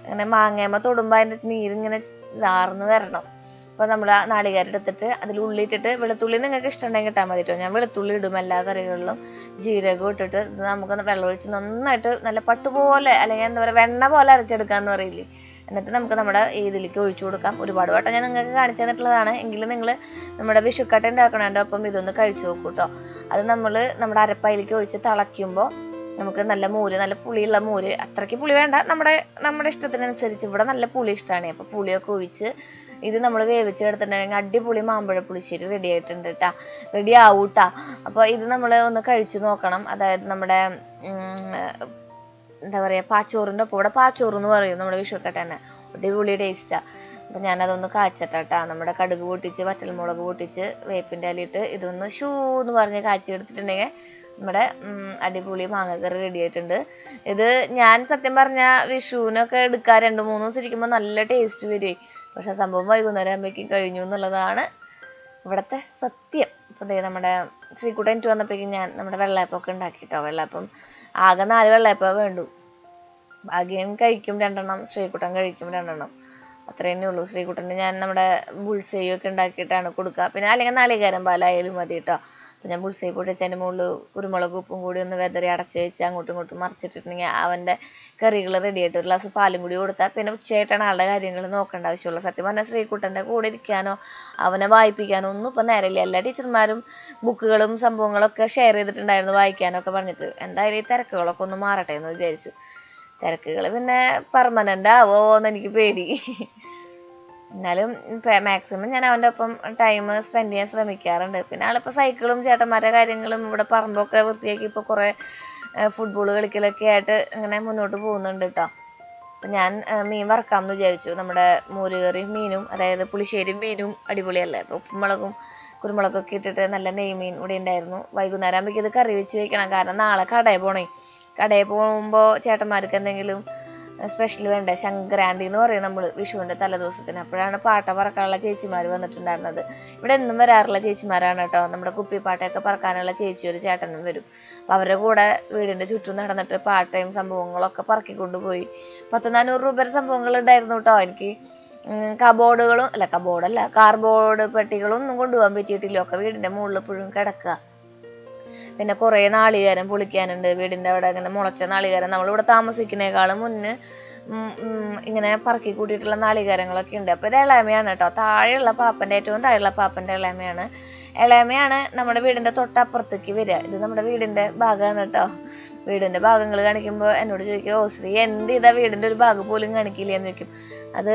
A: ഇങ്ങനെ മാങ്ങയമ്മ തൊടുമ്പോൾ അതിന്റെ നീരിങ്ങനെ ഇതാർന്ന് വരണം. അപ്പോൾ നമ്മൾ ആ നാളികേരം എടുത്തിട്ട് അതിൽ ഉള്ളി ഇട്ടിട്ട് വെളുത്തുള്ളി നിങ്ങൾക്ക് ഇഷ്ടമുണ്ടെങ്കിൽ ഇട്ടാൽ മതി കേട്ടോ ഞാൻ വെളുത്തുള്ളി ഇടും എല്ലാ കറികളിലും. ജീരകവും ഇട്ടിട്ട് ഇത് നമുക്ക് വെള്ളമൊഴിച്ച് നന്നായിട്ട് നല്ല പട്ടുപോലെ അല്ലെങ്കിൽ എന്താ പറയുക വെണ്ണ പോലെ അരച്ചെടുക്കാന്ന് പറയില്ലേ? എന്നിട്ട് നമുക്ക് നമ്മുടെ ഇതിലേക്ക് ഒഴിച്ചു കൊടുക്കാം. ഒരുപാട് വട്ടം ഞാൻ നിങ്ങൾക്ക് കാണിച്ചു തന്നിട്ടുള്ളതാണ്. എങ്കിലും നിങ്ങൾ നമ്മുടെ വിഷുക്കട്ട ഉണ്ടാക്കണതിന്റെ ഒപ്പം ഇതൊന്ന് കഴിച്ചു നോക്കൂ കേട്ടോ അത് നമ്മൾ നമ്മുടെ അരപ്പയിലേക്ക് ഒഴിച്ച് തിളയ്ക്കുമ്പോൾ നമുക്ക് നല്ല മോര് നല്ല പുളിയുള്ള മോര് അത്രയ്ക്ക് പുളി വേണ്ട. നമ്മുടെ നമ്മുടെ ഇഷ്ടത്തിനനുസരിച്ച് ഇവിടെ നല്ല പുളി ഇഷ്ടമാണ് അപ്പോൾ പുളിയൊക്കെ ഒഴിച്ച് ഇത് നമ്മൾ വേവിച്ചെടുത്തിട്ടുണ്ടെങ്കിൽ അടിപൊളി മാമ്പഴ പുളിശ്ശേരി റെഡി ആയിട്ടുണ്ട് കേട്ടാ റെഡി ആവൂട്ടാ അപ്പോൾ ഇത് നമ്മൾ ഒന്ന് കഴിച്ചു നോക്കണം. അതായത് നമ്മുടെ എന്താ പറയുക പാച്ചോറിന്റെ ഇവിടെ പാച്ചോറ് എന്ന് പറയും നമ്മുടെ വിഷുക്കട്ട തന്നെ അടിപൊളി ടേസ്റ്റാ അപ്പം ഞാനതൊന്ന് കാച്ചട്ടാ നമ്മുടെ കടുക് പൊട്ടിച്ച് വറ്റൽമുളക് പൊട്ടിച്ച് വേപ്പിന്റെ അലിയിട്ട് ഇതൊന്ന് ഷൂ എന്ന് പറഞ്ഞ് കാച്ചി എടുത്തിട്ടുണ്ടെങ്കിൽ നമ്മുടെ അടിപൊളി മാങ്ങക്കറി റെഡി ആയിട്ടുണ്ട്. ഇത് ഞാൻ സത്യം പറഞ്ഞ വിഷുവിനൊക്കെ എടുക്കാൻ രണ്ട് മൂന്ന് ദിവസം ഇരിക്കുമ്പോൾ നല്ല ടേസ്റ്റ് വരുവേ. പക്ഷെ സംഭവം വൈകുന്നേരം ആകുമ്പോഴേക്കും കഴിഞ്ഞു എന്നുള്ളതാണ് ഇവിടുത്തെ സത്യം. അപ്പോൾ നമ്മുടെ ശ്രീകുട്ടൻ ടു വന്നപ്പോഴേക്കും ഞാൻ നമ്മുടെ വെള്ളയപ്പമൊക്കെ ഉണ്ടാക്കിട്ടോ. വെള്ളയപ്പം ആകെ നാല് വെള്ളയപ്പം വേണ്ടു. ഭാഗ്യം കഴിക്കും രണ്ടെണ്ണം ശ്രീകുട്ടൻ കഴിക്കും രണ്ടെണ്ണം. അത്രേ ഉള്ളൂ. ശ്രീകുട്ടന് ഞാൻ നമ്മുടെ ബുൾസൈയും ഒക്കെ ഉണ്ടാക്കിയിട്ടാണ് കൊടുക്കുക പിന്നെ അല്ലെങ്കിൽ നാളികേരം പാലായാലും മതി കേട്ടോ ഞാൻ ബുൾസൈ പൊട്ടിച്ച് അതിന്റെ മുകളിൽ കുരുമുളക് ഉപ്പും കൂടി ഒന്ന് വെതറി അടച്ച് വെച്ച് അങ്ങോട്ടും ഇങ്ങോട്ടും മറിച്ചിട്ടിട്ടുണ്ടെങ്കിൽ അവന്റെ കറികൾ റെഡി ആയിട്ട് ഒരു ഗ്ലാസ് പാലും കൂടി കൊടുത്താൽ പിന്നെ ഉച്ചയായിട്ടാണ് ആളുടെ കാര്യങ്ങൾ നോക്കേണ്ട ആവശ്യമുള്ളൂ സത്യം പറഞ്ഞാൽ ശ്രീകുട്ടന്റെ കൂടെ ഇരിക്കാനോ അവനെ വായിപ്പിക്കാനോ ഒന്നും ഇപ്പം നേരമില്ല. എല്ലാ ടീച്ചർമാരും ബുക്കുകളും സംഭവങ്ങളൊക്കെ ഷെയർ ചെയ്തിട്ടുണ്ടായിരുന്നു വായിക്കാനൊക്കെ പറഞ്ഞിട്ട്. എന്തായാലും ഈ തിരക്കുകളൊക്കെ ഒന്ന് മാറട്ടെ എന്ന് വിചാരിച്ചു. തിരക്കുകൾ പിന്നെ പെർമനന്റ് ആവോ എന്ന് എനിക്ക് പേടി. എന്നാലും മാക്സിമം ഞാൻ അവന്റെ ഒപ്പം ടൈം സ്പെൻഡ് ചെയ്യാൻ ശ്രമിക്കാറുണ്ട്. പിന്നെ ആളിപ്പോൾ സൈക്കിളും ചേട്ടന്മാരുടെ കാര്യങ്ങളും ഇവിടെ പറമ്പൊക്കെ വൃത്തിയാക്കി ഇപ്പോൾ കുറേ ഫുട്ബോൾ കളിക്കലൊക്കെ ആയിട്ട് ഇങ്ങനെ മുന്നോട്ട് പോകുന്നുണ്ട് കേട്ടോ അപ്പം ഞാൻ മീൻ വറക്കാമെന്ന് വിചാരിച്ചു. നമ്മുടെ മോരുകറിയും മീനും അതായത് പുളിശ്ശേരി മീനും അടിപൊളിയല്ലേ? അപ്പോൾ ഉപ്പുമുളകും കുരുമുളകൊക്കെ ഇട്ടിട്ട് നല്ല നെയ്മീൻ ഇവിടെ ഉണ്ടായിരുന്നു. വൈകുന്നേരം ആകുമ്പോഴേക്കും ഇത് കറി വെച്ച് വെക്കണം. കാരണം നാളെ കടയിൽ പോണേ. കടയിൽ പോകുമ്പോൾ ചേട്ടന്മാർക്ക് എന്തെങ്കിലും സ്പെഷ്യൽ വേണ്ട? സംക്രാന്തി എന്ന് പറയും നമ്മൾ വിഷുവിന്റെ തലേദിവസത്തിന്. അപ്പോഴാണ് പാട്ട പറക്കാനുള്ള ചേച്ചിമാർ വന്നിട്ടുണ്ടായിരുന്നത്. ഇവിടെ എന്നും വരാറുള്ള ചേച്ചിമാരാണ് കേട്ടോ. നമ്മുടെ കുപ്പിപ്പാട്ടയൊക്കെ പറക്കാനുള്ള ചേച്ചി ഒരു ചേട്ടനും വരും. അപ്പോൾ അവരുടെ കൂടെ വീടിന്റെ ചുറ്റും നടന്നിട്ട് പാട്ടയും സംഭവങ്ങളൊക്കെ പറക്കി കൊണ്ടുപോയി പത്ത് നാനൂറ് രൂപയുടെ സംഭവങ്ങൾ ഉണ്ടായിരുന്നു കേട്ടോ. എനിക്ക് കബോർഡുകളും അല്ല കബോർഡല്ല കാർബോർഡ് പെട്ടികളൊന്നും കൊണ്ടുപോകാൻ പറ്റിയിട്ടില്ല. ഒക്കെ വീടിന്റെ മുകളിൽ എപ്പോഴും കിടക്കുക. പിന്നെ കുറേ നാളികേരം പൊളിക്കാനുണ്ട്. വീടിന്റെ അവിടെ അങ്ങനെ മുളച്ച നാളികേരം. നമ്മളിവിടെ താമസിക്കുന്നേക്കാളും മുന്നേ ഇങ്ങനെ പറക്കി കൂട്ടിയിട്ടുള്ള നാളികേരങ്ങളൊക്കെ ഉണ്ട്. അപ്പോൾ ഇത് ഇളയമയാണ് കേട്ടോ. താഴെയുള്ള പാപ്പന്റെ ഏറ്റവും താഴെയുള്ള പാപ്പന്റെ ഇളയമയാണ്. ഇളയമയാണ് നമ്മുടെ വീടിന്റെ തൊട്ടപ്പുറത്തേക്ക് വരിക. ഇത് നമ്മുടെ വീടിന്റെ ഭാഗമാണ് കേട്ടോ. വീടിന്റെ ഭാഗങ്ങൾ കാണിക്കുമ്പോൾ എന്നോട് ചോദിക്കും ഓ ശ്രീ എന്ത് ഇതാ വീടിന്റെ ഒരു ഭാഗം പോലും കാണിക്കില്ല എന്ന് ചോദിക്കും. അത്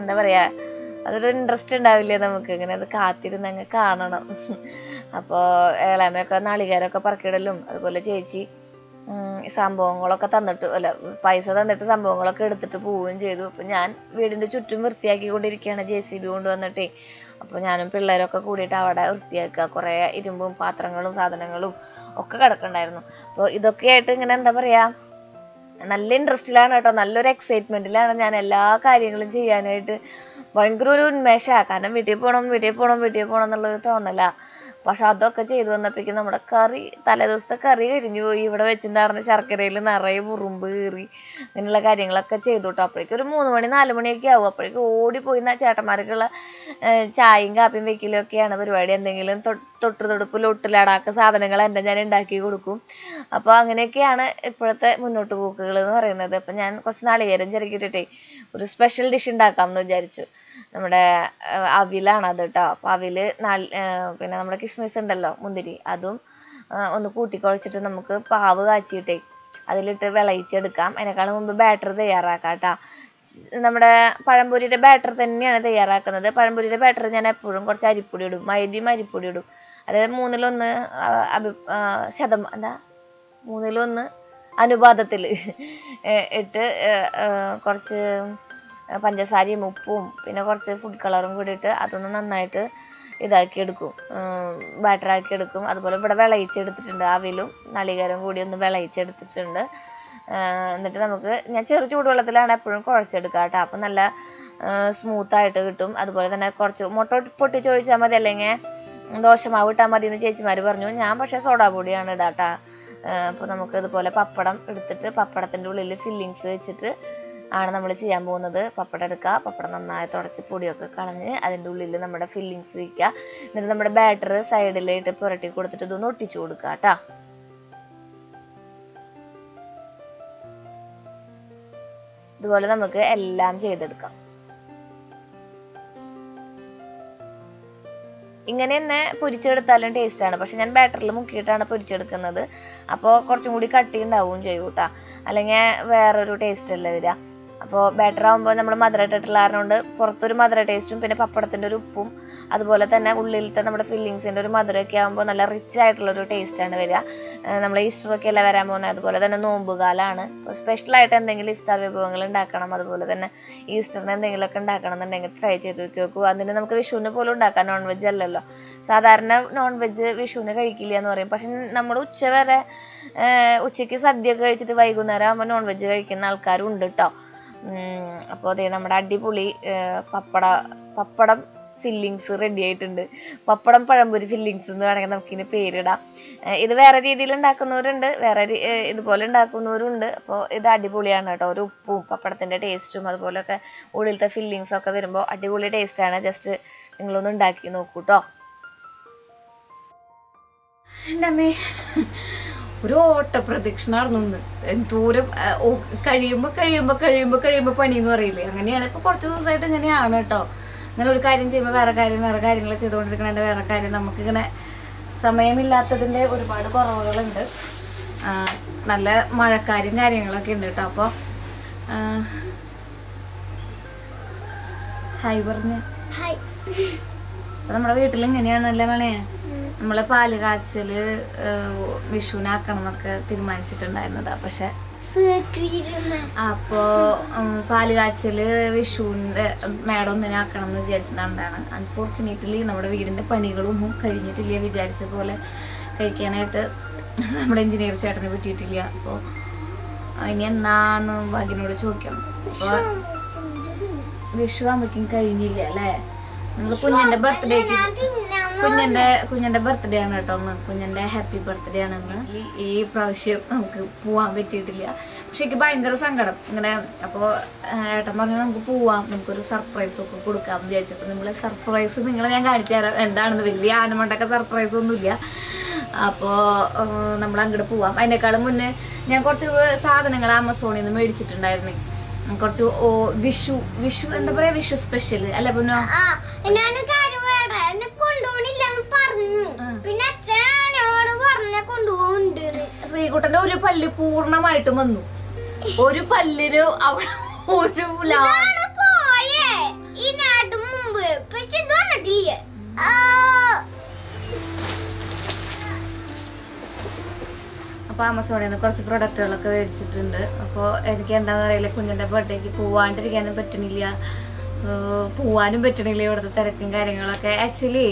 A: എന്താ പറയുക അതൊരു ഇൻട്രസ്റ്റ് ഉണ്ടാവില്ലേ നമുക്ക്? ഇങ്ങനെ അത് കാത്തിരുന്ന് അങ്ങ് കാണണം. അപ്പോൾ ഇളമയൊക്കെ നാളികേരമൊക്കെ പറക്കിടലും അതുപോലെ ചേച്ചി സംഭവങ്ങളൊക്കെ തന്നിട്ട് അല്ല പൈസ തന്നിട്ട് സംഭവങ്ങളൊക്കെ എടുത്തിട്ട് പോവുകയും ചെയ്തു. അപ്പൊ ഞാൻ വീടിന്റെ ചുറ്റും വൃത്തിയാക്കിക്കൊണ്ടിരിക്കുകയാണ് ജെ സി ബി കൊണ്ടുവന്നിട്ടേ. അപ്പൊ ഞാനും പിള്ളേരൊക്കെ കൂടിയിട്ട് അവിടെ വൃത്തിയാക്കുക. കുറെ ഇരുമ്പും പാത്രങ്ങളും സാധനങ്ങളും ഒക്കെ കിടക്കണ്ടായിരുന്നു. അപ്പോൾ ഇതൊക്കെയായിട്ട് ഇങ്ങനെ എന്താ പറയാ നല്ല ഇൻട്രസ്റ്റിലാണ് കേട്ടോ. നല്ലൊരു എക്സൈറ്റ്മെന്റിലാണ് ഞാൻ എല്ലാ കാര്യങ്ങളും ചെയ്യാനായിട്ട്. ഭയങ്കര ഒരു ഉന്മേഷ. കാരണം വീട്ടിൽ പോകണം വീട്ടിൽ പോകണം വീട്ടിൽ പോകണം എന്നുള്ളത് തോന്നല. പക്ഷെ അതൊക്കെ ചെയ്തു വന്നപ്പോഴേക്കും നമ്മുടെ കറി തലേദിവസത്തെ കറി കഴിഞ്ഞു പോയി. ഇവിടെ വെച്ചിട്ടുണ്ടായിരുന്ന ശർക്കരയിൽ നിറയെ മുറുമ്പ് കീറി. അങ്ങനെയുള്ള കാര്യങ്ങളൊക്കെ ചെയ്തു കേട്ടോ അപ്പോഴേക്കും ഒരു മൂന്ന് മണി നാല് മണിയൊക്കെ ആവും. അപ്പോഴേക്കും ഓടിപ്പോയി ചേട്ടന്മാർക്കുള്ള ചായയും കാപ്പിയും വെക്കലും ഒക്കെയാണ് പരിപാടി. എന്തെങ്കിലും തൊട്ട് തൊടുപ്പ് ലൊട്ടിലടാക്ക സാധനങ്ങൾ എന്റെ ഞാൻ ഉണ്ടാക്കി കൊടുക്കും. അപ്പോൾ അങ്ങനെയൊക്കെയാണ് ഇപ്പോഴത്തെ മുന്നോട്ട് പോക്കുകൾ എന്ന് പറയുന്നത്. അപ്പം ഞാൻ കുറച്ച് നാളികേരം ചിരക്കിയിട്ടിട്ടേ ഒരു സ്പെഷ്യൽ ഡിഷ് ഉണ്ടാക്കാമെന്ന് വിചാരിച്ചു. നമ്മുടെ അവിലാണ് അത് കേട്ടോ അപ്പോൾ ആ, പിന്നെ നമ്മുടെ കിസ്മിസ് ഉണ്ടല്ലോ മുന്തിരി. അതും ഒന്ന് കൂട്ടിക്കുഴച്ചിട്ട് നമുക്ക് പാവ് കാച്ചിയിട്ടേ അതിലിട്ട് വിളയിച്ചെടുക്കാം. അതിനേക്കാളും മുമ്പ് ബാറ്റർ തയ്യാറാക്കാം കേട്ടോ നമ്മുടെ പഴംപൊരിയുടെ ബാറ്റർ തന്നെയാണ് തയ്യാറാക്കുന്നത്. പഴംപൊരിയുടെ ബാറ്റർ ഞാൻ എപ്പോഴും കുറച്ച് അരിപ്പൊടി ഇടും. മൈദയും അരിപ്പൊടി ഇടും. അതായത് മൂന്നിലൊന്ന് അഭി ആ, ശതം എന്താ? മൂന്നിലൊന്ന് അനുപാതത്തിൽ ഇട്ട് കുറച്ച് പഞ്ചസാരയും ഉപ്പും പിന്നെ കുറച്ച് ഫുഡ് കളറും കൂടി ഇട്ട് അതൊന്ന് നന്നായിട്ട് ഇതാക്കി എടുക്കും. ബാറ്റർ ആക്കി എടുക്കും. അതുപോലെ ഇവിടെ വിളയിച്ചെടുത്തിട്ടുണ്ട് ആവിലും നാളികേരം കൂടി ഒന്ന് വിളയിച്ചെടുത്തിട്ടുണ്ട് എന്നിട്ട് നമുക്ക് ഞാൻ ചെറു ചൂടുവെള്ളത്തിലാണ് എപ്പോഴും കുഴച്ചെടുക്കുക കേട്ടോ. അപ്പം നല്ല സ്മൂത്ത് ആയിട്ട് കിട്ടും. അതുപോലെ തന്നെ കുറച്ച് മുട്ട പൊട്ടിച്ചൊഴിച്ചാൽ മതി. അല്ലെങ്കിൽ ദോശമാവ് ഇട്ടാൽ മതി എന്ന് ചേച്ചിമാർ പറഞ്ഞു. ഞാൻ പക്ഷേ സോഡാ പൊടിയാണ് ഇടാട്ടാ അപ്പോൾ നമുക്ക് ഇതുപോലെ പപ്പടം എടുത്തിട്ട് പപ്പടത്തിന്റെ ഉള്ളിൽ ഫില്ലിങ്സ് വെച്ചിട്ട് ആണ് നമ്മൾ ചെയ്യാൻ പോകുന്നത്. പപ്പടം എടുക്കുക പപ്പടം നന്നായി തുടച്ച് പൊടിയൊക്കെ കളഞ്ഞ് അതിന്റെ ഉള്ളിൽ നമ്മുടെ ഫില്ലിങ്സ് വയ്ക്കുക എന്നിട്ട് നമ്മുടെ ബാറ്റർ സൈഡിലായിട്ട് പുരട്ടി കൊടുത്തിട്ട് ഇതൊന്ന് ഒട്ടിച്ചു കൊടുക്കുക കേട്ടോ ഇതുപോലെ നമുക്ക് എല്ലാം ചെയ്തെടുക്കാം. ഇങ്ങനെ തന്നെ പൊരിച്ചെടുത്താലും ടേസ്റ്റ് ആണ്. പക്ഷെ ഞാൻ ബാറ്ററിൽ മുക്കിയിട്ടാണ് പൊരിച്ചെടുക്കുന്നത്. അപ്പോൾ കുറച്ചും കൂടി കട്ടി ഉണ്ടാവും ചെയ്യും കേട്ടോ അല്ലെങ്കിൽ വേറൊരു ടേസ്റ്റ് അല്ലേ വരിക. അപ്പോൾ ബെറ്റർ ആകുമ്പോൾ നമ്മൾ മധുരം ഇട്ടിട്ടുള്ള കാരണം പുറത്തൊരു മധുര ടേസ്റ്റും പിന്നെ പപ്പടത്തിന്റെ ഒരു ഉപ്പും അതുപോലെ തന്നെ ഉള്ളിലത്തെ നമ്മുടെ ഫില്ലിങ്സിന്റെ ഒരു മധുരമൊക്കെ ആകുമ്പോൾ നല്ല റിച്ച് ആയിട്ടുള്ള ഒരു ടേസ്റ്റാണ് വരിക. നമ്മൾ ഈസ്റ്ററൊക്കെ അല്ല വരാൻ പോകുന്നത് അതുപോലെ തന്നെ നോമ്പുകാലാണ് സ്പെഷ്യലായിട്ട് എന്തെങ്കിലും ഇഫ്താർ വിഭവങ്ങൾ ഉണ്ടാക്കണം. അതുപോലെ തന്നെ ഈസ്റ്ററിന് എന്തെങ്കിലുമൊക്കെ ഉണ്ടാക്കണം എന്നുണ്ടെങ്കിൽ ട്രൈ ചെയ്ത് നോക്കി നോക്കൂ. അതിന് നമുക്ക് വിഷുവിന് പോലും ഉണ്ടാക്കാം നോൺ വെജ് അല്ലല്ലോ. സാധാരണ നോൺ വെജ് വിഷുവിന് കഴിക്കില്ല എന്ന് പറയും. പക്ഷെ നമ്മൾ ഉച്ച വരെ ഉച്ചയ്ക്ക് സദ്യ കഴിച്ചിട്ട് വൈകുന്നേരം ആകുമ്പോൾ നോൺ വെജ് കഴിക്കുന്ന ആൾക്കാരും ഉണ്ട് കേട്ടോ അപ്പോൾ അതേ നമ്മുടെ അടിപൊളി പപ്പട പപ്പടം ഫില്ലിങ്സ് റെഡി ആയിട്ടുണ്ട്. പപ്പടം പഴംപൊരി ഫില്ലിങ്സ് എന്ന് വേണമെങ്കിൽ നമുക്കിന് പേരിടാം. ഇത് വേറെ രീതിയിൽ ഉണ്ടാക്കുന്നവരുണ്ട് വേറെ ഇതുപോലെ ഉണ്ടാക്കുന്നവരുണ്ട് അപ്പോൾ ഇത് അടിപൊളിയാണ് കേട്ടോ. ഒരു ഉപ്പും പപ്പടത്തിന്റെ ടേസ്റ്റും അതുപോലെയൊക്കെ ഉള്ളിലത്തെ ഫില്ലിങ്സ് ഒക്കെ വരുമ്പോൾ അടിപൊളി ടേസ്റ്റാണ് ജസ്റ്റ് നിങ്ങളൊന്ന് ഉണ്ടാക്കി നോക്കൂ കേട്ടോ.
B: ഒരു ഓട്ട പ്രദക്ഷിണായിരുന്നു ഒന്ന് എന്തോരം കഴിയുമ്പോൾ കഴിയുമ്പോൾ കഴിയുമ്പോൾ കഴിയുമ്പോൾ കഴിയുമ്പോ കഴിയുമ്പോ പണി എന്ന് പറയില്ലേ? അങ്ങനെയാണ് ഇപ്പൊ കുറച്ച് ദിവസമായിട്ട് ഇങ്ങനെയാണ് കേട്ടോ ഇങ്ങനെ ഒരു കാര്യം ചെയ്യുമ്പോൾ വേറെ കാര്യം വേറെ കാര്യങ്ങൾ ചെയ്തുകൊണ്ടിരിക്കണേന്റെ വേറെ കാര്യം. നമുക്കിങ്ങനെ സമയമില്ലാത്തതിന്റെ ഒരുപാട് കുറവുകളുണ്ട്. നല്ല മഴക്കാരും കാര്യങ്ങളൊക്കെ ഉണ്ട് കേട്ടോ അപ്പോൾ ഹായ് പറഞ്ഞ്. അപ്പൊ നമ്മുടെ വീട്ടിൽ ഇങ്ങനെയാണല്ലേ മണേ നമ്മൾ പാൽ കാച്ചൽ വിഷുവിനാക്കണം എന്നൊക്കെ തീരുമാനിച്ചിട്ടുണ്ടായിരുന്നതാ. പക്ഷെ അപ്പോ പാൽ കാച്ചൽ വിഷുവിന്റെ മേടം ഒന്നിനാക്കണം എന്ന് വിചാരിച്ചിട്ടുണ്ടാണ് അൺഫോർച്ചുനേറ്റ്ലി നമ്മുടെ വീടിന്റെ പണികളൊന്നും കഴിഞ്ഞിട്ടില്ല വിചാരിച്ച പോലെ കഴിക്കാനായിട്ട് നമ്മുടെ എഞ്ചിനീയർ ചേട്ടനെ പറ്റിയിട്ടില്ല. അപ്പോൾ ഇനി എന്നാന്ന് ഭാഗ്യനോട് ചോദിക്കണം. വിഷു ആകുമ്പോഴേക്കും കഴിഞ്ഞില്ല അല്ലേ? കുഞ്ഞിന്റെ ബർത്ത്ഡേക്ക് കുഞ്ഞിന്റെ കുഞ്ഞിന്റെ ബർത്ത്ഡേ ആണ് കേട്ടോ ഒന്ന് കുഞ്ഞിന്റെ ഹാപ്പി ബർത്ത്ഡേ ആണെന്ന് ഇന്ന്. ഈ പ്രാവശ്യം നമുക്ക് പോവാൻ പറ്റിയിട്ടില്ല. പക്ഷെ എനിക്ക് ഭയങ്കര സങ്കടം. ഇങ്ങനെ അപ്പോൾ ഏട്ടൻ പറഞ്ഞു നമുക്ക് പോവാം. നമുക്കൊരു സർപ്രൈസ് ഒക്കെ കൊടുക്കാം എന്ന് വിചാരിച്ചപ്പോൾ നമ്മൾ സർപ്രൈസ് നിങ്ങളെ ഞാൻ കാണിച്ചു തരാം. എന്താണെന്ന് വലിയ ആനമണ്ടൊക്കെ സർപ്രൈസ് ഒന്നുമില്ല. അപ്പോൾ നമ്മൾ അങ്ങോട്ട് പോവാം. അതിനേക്കാളും മുന്നേ ഞാൻ കുറച്ച് സാധനങ്ങൾ ആമസോണിൽ നിന്ന് മേടിച്ചിട്ടുണ്ടായിരുന്നേ. കുറച്ച് ഓ വിഷു വിഷു എന്താ പറയാ വിഷു സ്പെഷ്യൽ അല്ലെ പിന്നെ? ശ്രീകുട്ടന്റെ ഒരു പല്ല് പൂർണമായിട്ടും വന്നു. ഒരു പല്ലിന് അവിടെ ഒരു ലാ അപ്പോൾ ആമസോണിൽ നിന്ന് കുറച്ച് പ്രൊഡക്റ്റുകളൊക്കെ മേടിച്ചിട്ടുണ്ട്. അപ്പോൾ എനിക്ക് എന്താണെന്ന് അറിയില്ല കുഞ്ഞിന്റെ ബർത്ത്ഡേക്ക് പോവാണ്ടിരിക്കാനും പറ്റണില്ല. പോവാനും പറ്റണില്ല ഇവിടുത്തെ തിരക്കും കാര്യങ്ങളൊക്കെ. ആക്ച്വലി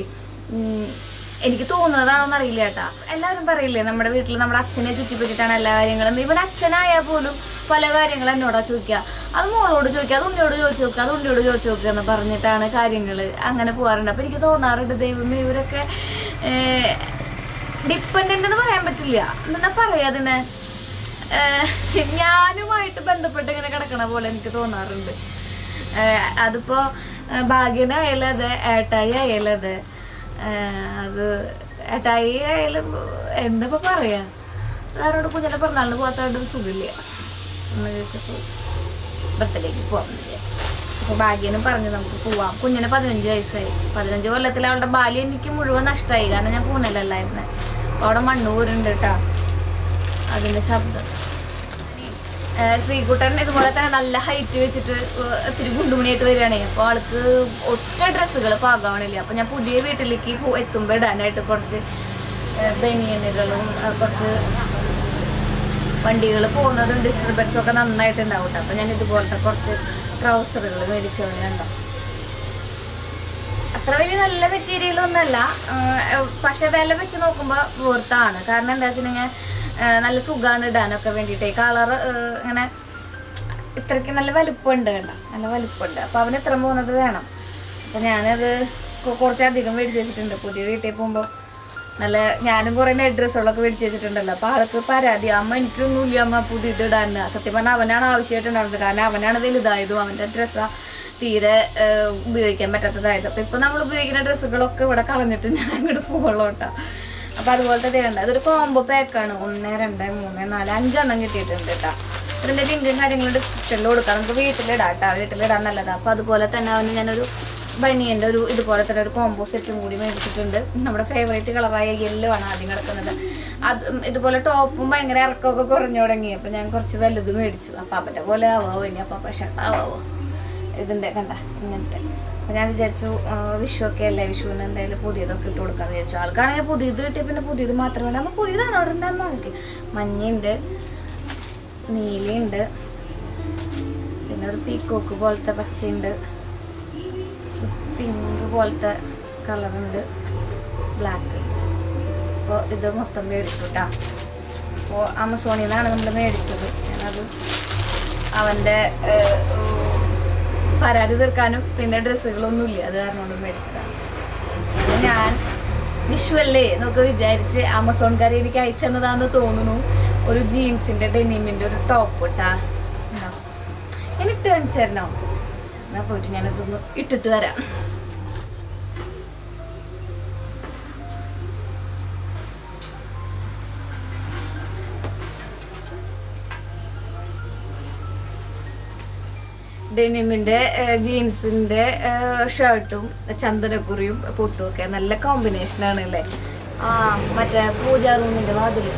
B: എനിക്ക് തോന്നുന്നതാണോന്ന് അറിയില്ല കേട്ടാ. എല്ലാവരും പറയില്ലേ നമ്മുടെ വീട്ടിൽ നമ്മുടെ അച്ഛനെ ചുറ്റിപ്പറ്റിയിട്ടാണ് എല്ലാ കാര്യങ്ങളും. ഇവിടെ അച്ഛനായാൽ പോലും പല കാര്യങ്ങളും എന്നോടാ ചോദിക്കുക അത് മോളോട് ചോദിക്കുക അത് ഉണ്ണിയോട് ചോദിച്ചു നോക്കുക അത് ഉണ്ണിയോട് ചോദിച്ചു നോക്കുക എന്ന് പറഞ്ഞിട്ടാണ് കാര്യങ്ങൾ അങ്ങനെ പോകാറുണ്ട് അപ്പം എനിക്ക് തോന്നാറുണ്ട് ദൈവമേ ഇവരൊക്കെ ഡിപ്പെൻഡന്റ് എന്ന് പറയാൻ പറ്റില്ല. എന്നാ പറയാ അതിനെ? ഞാനുമായിട്ട് ബന്ധപ്പെട്ട് ഇങ്ങനെ കിടക്കണ പോലെ എനിക്ക് തോന്നാറുണ്ട്. അതിപ്പോ ഭാഗ്യന അതെ ഏട്ടായി ആയാലും അതെ. ഏട്ടായി ആയാലും എന്താ പറയാ? ആരോട് കുഞ്ഞിനെ പറഞ്ഞാലും പോകാത്ത സുഖമില്ല. എന്ന് ചോദിച്ചപ്പോൾ ബർത്ത്ഡേക്ക് പോകാമെന്ന് വിചാരിച്ചു. ഭാഗ്യനും പറഞ്ഞു നമുക്ക് പോവാം. കുഞ്ഞിന് പതിനഞ്ച് വയസ്സായി. പതിനഞ്ച് കൊല്ലത്തിൽ അവളുടെ ബാല്യം എനിക്ക് മുഴുവൻ നഷ്ടമായി കാരണം ഞാൻ പൂനെയിലല്ലായിരുന്നെ അവിടെ മണ്ണൂരുണ്ട് കേട്ടോ അതിന്റെ ശബ്ദം ശ്രീകുട്ടൻ ഇതുപോലെ തന്നെ നല്ല ഹൈറ്റ് വെച്ചിട്ട് ഒത്തിരി ഗുണ്ടുമണിയായിട്ട് വരികയാണേ. അപ്പോൾ ആൾക്ക് ഒറ്റ ഡ്രസ്സുകൾ പാകാവണില്ല. അപ്പോൾ ഞാൻ പുതിയ വീട്ടിലേക്ക് എത്തുമ്പോ ഇടാനായിട്ട് കുറച്ച് ബനിയനുകളും കുറച്ച് വണ്ടികൾ പോകുന്നതും ഡിസ്റ്റർബൻസും ഒക്കെ നന്നായിട്ടുണ്ടാവും കേട്ടോ അപ്പോൾ ഞാൻ ഇതുപോലത്തെ കുറച്ച് ട്രൗസറുകൾ മേടിച്ചു കണ്ടോ. അത്ര വലിയ നല്ല മെറ്റീരിയൽ ഒന്നല്ല പക്ഷെ വില വെച്ച് നോക്കുമ്പോൾ വേർത്താണ് കാരണം എന്താ വെച്ചിട്ടുണ്ടെങ്കിൽ നല്ല സുഖമാണ് ഇടാനൊക്കെ വേണ്ടിയിട്ട്. കളർ ഇങ്ങനെ ഇത്രയ്ക്ക് നല്ല വലിപ്പമുണ്ട് കണ്ട. നല്ല വലിപ്പമുണ്ട്. അപ്പോൾ അവന് ഇത്ര പോകുന്നത് വേണം. അപ്പോൾ ഞാനത് കുറച്ചധികം മേടിച്ച് വെച്ചിട്ടുണ്ട്. പുതിയ വീട്ടിൽ പോകുമ്പോൾ നല്ല ഞാനും കുറേ ഡ്രസ്സുകളൊക്കെ മേടിച്ച് വെച്ചിട്ടുണ്ടല്ലോ. അപ്പോൾ ആൾക്ക് പരാതി. അമ്മ എനിക്കൊന്നുമില്ല അമ്മ പുതിയ ഇത് ഇടാൻ. സത്യം പറഞ്ഞാൽ അവനാണ് ആവശ്യമായിട്ടുണ്ടായിരുന്നത്. കാരണം അവനാണ് വലുതായതും അവന്റെ ഡ്രസ്സാ തീരെ ഉപയോഗിക്കാൻ പറ്റാത്തതായത് അപ്പോൾ ഇപ്പോൾ നമ്മൾ ഉപയോഗിക്കുന്ന ഡ്രസ്സുകളൊക്കെ ഇവിടെ കളഞ്ഞിട്ട് ഞാൻ അങ്ങോട്ട് കേട്ടോ അപ്പോൾ അതുപോലത്തെ തേണ്ട അതൊരു കോംബോ പാക്കാണ് ഒന്ന് രണ്ട് മൂന്ന് നാല് അഞ്ചെണ്ണം കിട്ടിയിട്ടുണ്ട് കേട്ടോ. അതിന്റെ ലിങ്കും കാര്യങ്ങളും ഡിസ്ക്രിപ്ഷനിൽ കൊടുക്കാം. നമുക്ക് വീട്ടിലിടാം കേട്ടോ. വീട്ടിലിടാൻ നല്ലതാണ് അപ്പോൾ അതുപോലെ തന്നെ അവന് ഞാനൊരു ബനിയന്റെ ഒരു ഇതുപോലെ തന്നെ ഒരു കോംബോ സെറ്റും കൂടി മേടിച്ചിട്ടുണ്ട്. നമ്മുടെ ഫേവറേറ്റ് കളറായ യെല്ലോ ആണ് ആദ്യം കിടക്കുന്നത്. അത് ഇതുപോലെ ടോപ്പും ഭയങ്കര ഇറക്കമൊക്കെ കുറഞ്ഞു തുടങ്ങി. അപ്പോൾ ഞാൻ കുറച്ച് വലുത് മേടിച്ചു. അപ്പോൾ അവന്റെ പോലെ ആവാവോ ഇനി? അപ്പൊ ഷർട്ടാവോ ഇതിന്റെ കണ്ട ഇങ്ങനത്തെ. അപ്പോൾ ഞാൻ വിചാരിച്ചു വിഷുവൊക്കെ അല്ലേ വിഷുവിന് എന്തായാലും പുതിയതൊക്കെ ഇട്ട് കൊടുക്കാമെന്ന് വിചാരിച്ചു. ആൾക്കാണെങ്കിൽ പുതിയത് കിട്ടിയ പിന്നെ പുതിയത് മാത്രം വേണ്ട അപ്പോൾ പുതിയതാണ് അവിടെ ഉണ്ടാകുമ്പോൾ ആൾക്ക് മഞ്ഞയുണ്ട് നീലയുണ്ട് പിന്നെ ഒരു പീക്കോക്ക് പോലത്തെ പച്ചയുണ്ട് പിങ്ക് പോലത്തെ കളറുണ്ട് ബ്ലാക്ക് അപ്പോൾ ഇത് മൊത്തം മേടിച്ചു കേട്ടോ അപ്പോൾ ആമസോണിൽ നിന്നാണ് നമ്മൾ മേടിച്ചത്. ഞാനത് അവന്റെ പരാതി തീർക്കാനും പിന്നെ ഡ്രസ്സുകളൊന്നും ഇല്ല അത് കാരണം മേടിച്ചതാണ് ഞാൻ വിഷുവല്ലേ എന്നൊക്കെ വിചാരിച്ച് ആമസോൺകാരെ എനിക്ക് അയച്ചെന്നതാന്ന് തോന്നുന്നു. ഒരു ജീൻസിന്റെ ഡെനിമിന്റെ ഒരു ടോപ്പ് ഇട്ടാ. എനിക്ക് തരണോ എന്നാ പോയിട്ട് ഞാനതൊന്ന് ഇട്ടിട്ട് വരാം. ഡെനിമിന്റെ ജീൻസിന്റെ ഷർട്ടും ചന്ദനക്കുറിയും പൊട്ടും ഒക്കെ. നല്ല കോമ്പിനേഷൻ ആണ് അല്ലേ? ആ മറ്റേ പൂജാ റൂമിന്റെ വാതിൽ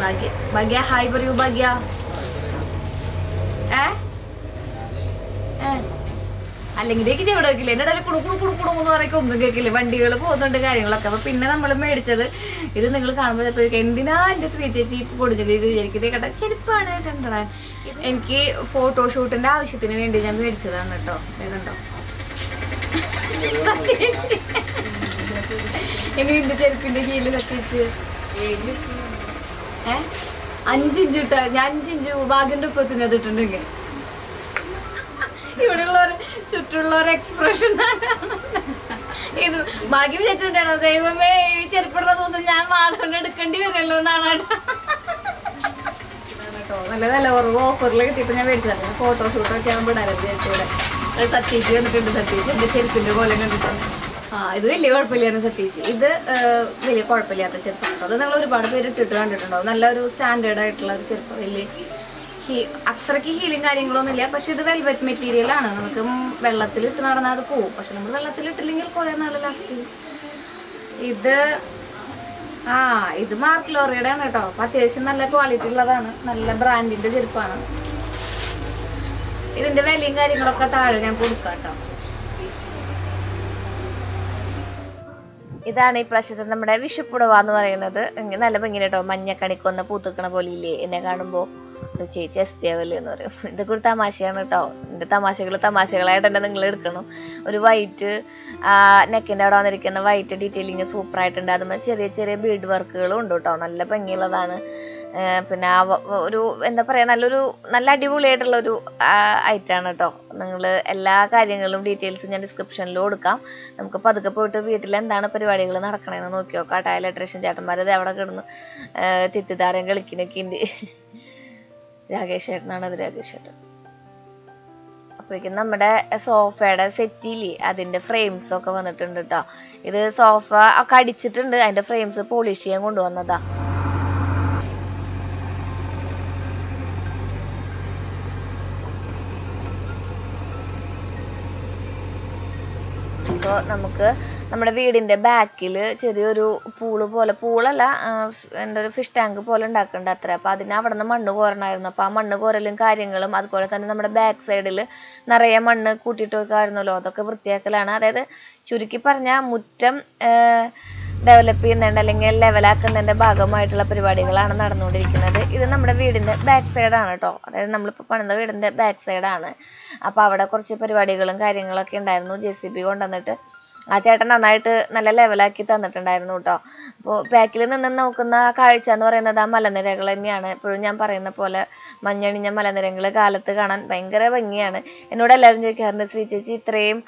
B: ഭാഗ്യ. ഭാഗ്യ. ഹായ് പറയൂ ഭാഗ്യ. അല്ലെങ്കിൽ ചെവിടെ വെക്കില്ല? എന്റെ ഇടയിൽ കുടു കുടു കുടു പറയുമ്പോൾ ഒന്നും കേൾക്കില്ല? വണ്ടികൾ പോകുന്നുണ്ട് കാര്യങ്ങളൊക്കെ. അപ്പൊ പിന്നെ നമ്മൾ മേടിച്ചത് ഇത് നിങ്ങൾ കാണുമ്പോൾ ചിലപ്പോൾ എന്തിനാ എന്റെ ശ്രീ ചേച്ചി പൊടിച്ചത് ഇത് വിചാരിക്കുന്നത് കേട്ട ചെരുപ്പാണ് രണ്ടിടാൻ എനിക്ക് ഫോട്ടോഷൂട്ടിന്റെ ആവശ്യത്തിന് വേണ്ടി ഞാൻ മേടിച്ചതാണ് കേട്ടോ. ഇതുണ്ടോ? ഇനി ചെരുപ്പിന്റെ കീഴിൽ സത്യച്ച് ഏ? അഞ്ചിഞ്ച് ഇട്ട ഞാൻ അഞ്ചിഞ്ച് ഭാഗ്യന്റെ ഒപ്പത്തിന് അതിട്ടുണ്ടെങ്കിൽ ഇവിടെയുള്ളവർ ചുറ്റുള്ളവർ എക്സ്പ്രഷൻ ഇത് ഭാഗ്യം ദൈവമേ ഈ ചെറുപ്പുള്ള ദിവസം ഞാൻ മാധവനെ എടുക്കേണ്ടി വരുമല്ലോ എന്നാണ് കേട്ടോ. കേട്ടോ നല്ല ഓർവ് ഓഫറിൽ കിട്ടിയപ്പോൾ ഞാൻ മേടിച്ചതാണ് ഫോട്ടോഷൂട്ടൊക്കെ ആകുമ്പോൾ ഇടാൻ ചേച്ചിയുടെ സത്യേച്ചി വന്നിട്ടുണ്ട് സത്യേച്ചി എന്റെ ചെരുപ്പിന്റെ പോലെ കണ്ടിട്ടുണ്ട്. ആ ഇത് വലിയ കുഴപ്പമില്ലായിരുന്നു സത്യേച്ചി ഇത് വലിയ കുഴപ്പമില്ലാത്ത ചെരുപ്പാണ് അത് നിങ്ങൾ ഒരുപാട് പേര് ഇട്ടിട്ട് കണ്ടിട്ടുണ്ടാവും. നല്ലൊരു സ്റ്റാൻഡേർഡ് ആയിട്ടുള്ള ഒരു ചെരുപ്പ്. വലിയ അത്രയ്ക്ക് ഹീലിംഗ് കാര്യങ്ങളൊന്നുമില്ല. പക്ഷെ ഇത് വെൽവെറ്റ് മെറ്റീരിയൽ ആണ്. നമുക്ക് വെള്ളത്തിലിട്ട് നടന്നാൽ അത് പോവും. പക്ഷെ നമ്മൾ വെള്ളത്തിലിട്ടില്ലെങ്കിൽ കുറേ നാൾ ലാസ്റ്റ് ഇത് ആ ഇത് മാർക്ക് ലോറിയുടെ ആണ് കേട്ടോ. അപ്പൊ അത്യാവശ്യം നല്ല ക്വാളിറ്റി ഉള്ളതാണ്. നല്ല ബ്രാൻഡിന്റെ ചെരുപ്പാണ്. ഇതിന്റെ വിലയും കാര്യങ്ങളൊക്കെ താഴെ ഞാൻ കൊടുക്കാം കേട്ടോ.
A: ഇതാണ് ഈ പ്രാവശ്യത്തെ നമ്മുടെ വിഷുപ്പുടവ എന്ന് പറയുന്നത്. നല്ല ഭംഗി കേട്ടോ. മഞ്ഞക്കണിക്കൊന്ന പൂത്തുക്കണ പോലെ ഇല്ലേ? എന്നെ കാണുമ്പോ. ഒരു ചേച്ചി എസ് പി ആവല്ലേ എന്ന് പറയും ഇതൊക്കെ ഒരു തമാശയാണ് കേട്ടോ എന്റെ തമാശകൾ തമാശകളായിട്ട് നിങ്ങൾ എടുക്കണം. ഒരു വൈറ്റ് നെക്കിന്റെ അവിടെ വന്നിരിക്കുന്ന വൈറ്റ് ഡീറ്റെയിലിങ് സൂപ്പർ ആയിട്ടുണ്ട് അതുമ്പോൾ ചെറിയ ചെറിയ ബീഡ് വർക്കുകളും ഉണ്ട് കേട്ടോ നല്ല ഭംഗിയുള്ളതാണ്. പിന്നെ ആ ഒരു എന്താ പറയാ നല്ലൊരു നല്ല അടിപൊളിയായിട്ടുള്ള ഒരു ഐറ്റാണ് കേട്ടോ നിങ്ങൾ എല്ലാ കാര്യങ്ങളും ഡീറ്റെയിൽസും ഞാൻ ഡിസ്ക്രിപ്ഷനിൽ കൊടുക്കാം. നമുക്ക് പതുക്കെ പോയിട്ട് വീട്ടിൽ എന്താണ് പരിപാടികൾ നടക്കണേന്ന് നോക്കി നോക്കാം. കേട്ടോ ചേട്ടന്മാരത് അവിടെ കിടന്ന് തെറ്റിദ്ധാരം കളിക്കുന്നൊക്കെ ഉണ്ട് രാകേഷ് ചേട്ടനാണ് അത് രാകേഷ് ചേട്ടൻ അപ്പോഴേക്കും നമ്മുടെ സോഫയുടെ സെറ്റിൽ അതിന്റെ ഫ്രെയിംസ് ഒക്കെ വന്നിട്ടുണ്ട് കേട്ടോ ഇത് സോഫ ഒക്കെ അടിച്ചിട്ടുണ്ട് അതിന്റെ ഫ്രെയിംസ് പോളിഷ് ചെയ്യാൻ കൊണ്ടുവന്നതാ. അപ്പോൾ നമുക്ക് നമ്മുടെ വീടിന്റെ ബാക്കിൽ ചെറിയൊരു പൂൾ പോലെ പൂളല്ല എന്താ ഒരു ഫിഷ് ടാങ്ക് പോലെ ഉണ്ടാക്കുന്നുണ്ട് അത്ര. അപ്പൊ അതിന് അവിടെ നിന്ന് മണ്ണ് കോരണമായിരുന്നു അപ്പോൾ ആ മണ്ണ് കോരലും കാര്യങ്ങളും അതുപോലെ തന്നെ നമ്മുടെ ബാക്ക് സൈഡിൽ നിറയെ മണ്ണ് കൂട്ടിയിട്ട് വെക്കാമായിരുന്നല്ലോ അതൊക്കെ വൃത്തിയാക്കലാണ്. അതായത് ചുരുക്കി പറഞ്ഞാൽ മുറ്റം ഡെവലപ്പ് ചെയ്യുന്നുണ്ട് അല്ലെങ്കിൽ ലെവലാക്കുന്നതിന്റെ ഭാഗമായിട്ടുള്ള പരിപാടികളാണ് നടന്നുകൊണ്ടിരിക്കുന്നത്. ഇത് നമ്മുടെ വീടിന്റെ ബാക്ക് സൈഡാണ് കേട്ടോ അതായത് നമ്മളിപ്പോൾ പണിത വീടിന്റെ ബാക്ക് സൈഡാണ് അപ്പോൾ അവിടെ കുറച്ച് പരിപാടികളും കാര്യങ്ങളൊക്കെ ഉണ്ടായിരുന്നു. ജെ സി ബി കൊണ്ടുവന്നിട്ട് ആ ചേട്ടൻ നന്നായിട്ട് നല്ല ലെവലാക്കി തന്നിട്ടുണ്ടായിരുന്നു കേട്ടോ അപ്പോൾ ബാക്കിൽ നിന്ന് നോക്കുന്ന കാഴ്ച എന്ന് പറയുന്നത് ആ മലനിരകൾ തന്നെയാണ്. എപ്പോഴും ഞാൻ പറയുന്ന പോലെ മഞ്ഞണിഞ്ഞ മലനിരകൾ കാലത്ത് കാണാൻ ഭയങ്കര ഭംഗിയാണ്. എന്നോട് എല്ലാവരും ചോദിക്കാറുണ്ട് ശ്രീ ചേച്ചി ഇത്രയും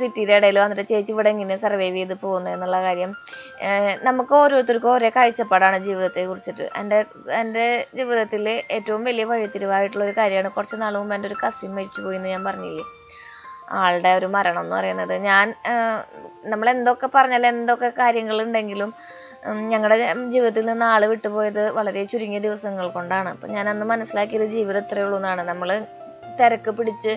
A: സിറ്റിയുടെ ഇടയിൽ വന്നിട്ട് ചേച്ചി ഇവിടെ എങ്ങനെ സർവൈവ് ചെയ്ത് പോകുന്നത് എന്നുള്ള കാര്യം. നമുക്ക് ഓരോരുത്തർക്കും ഓരോ കാഴ്ചപ്പാടാണ് ജീവിതത്തെ കുറിച്ചിട്ട്. എന്റെ എന്റെ ജീവിതത്തിൽ ഏറ്റവും വലിയ വഴിത്തിരിവായിട്ടുള്ള ഒരു കാര്യമാണ് കുറച്ച് നാൾ മുമ്പ് എന്റെ ഒരു കസിൻ മരിച്ചു പോയി എന്ന് ഞാൻ പറഞ്ഞില്ലേ? ആളുടെ ഒരു മരണം എന്ന് പറയുന്നത്. ഞാൻ നമ്മൾ എന്തൊക്കെ പറഞ്ഞാലും എന്തൊക്കെ കാര്യങ്ങൾ ഉണ്ടെങ്കിലും ഞങ്ങളുടെ ജീവിതത്തിൽ നിന്ന് ആൾ വിട്ടുപോയത് വളരെ ചുരുങ്ങിയ ദിവസങ്ങൾ കൊണ്ടാണ്. അപ്പം ഞാൻ അന്ന് മനസ്സിലാക്കിയത് ജീവിതം ഇത്രയേ ഉള്ളൂ എന്നാണ്. നമ്മൾ തിരക്ക് പിടിച്ച്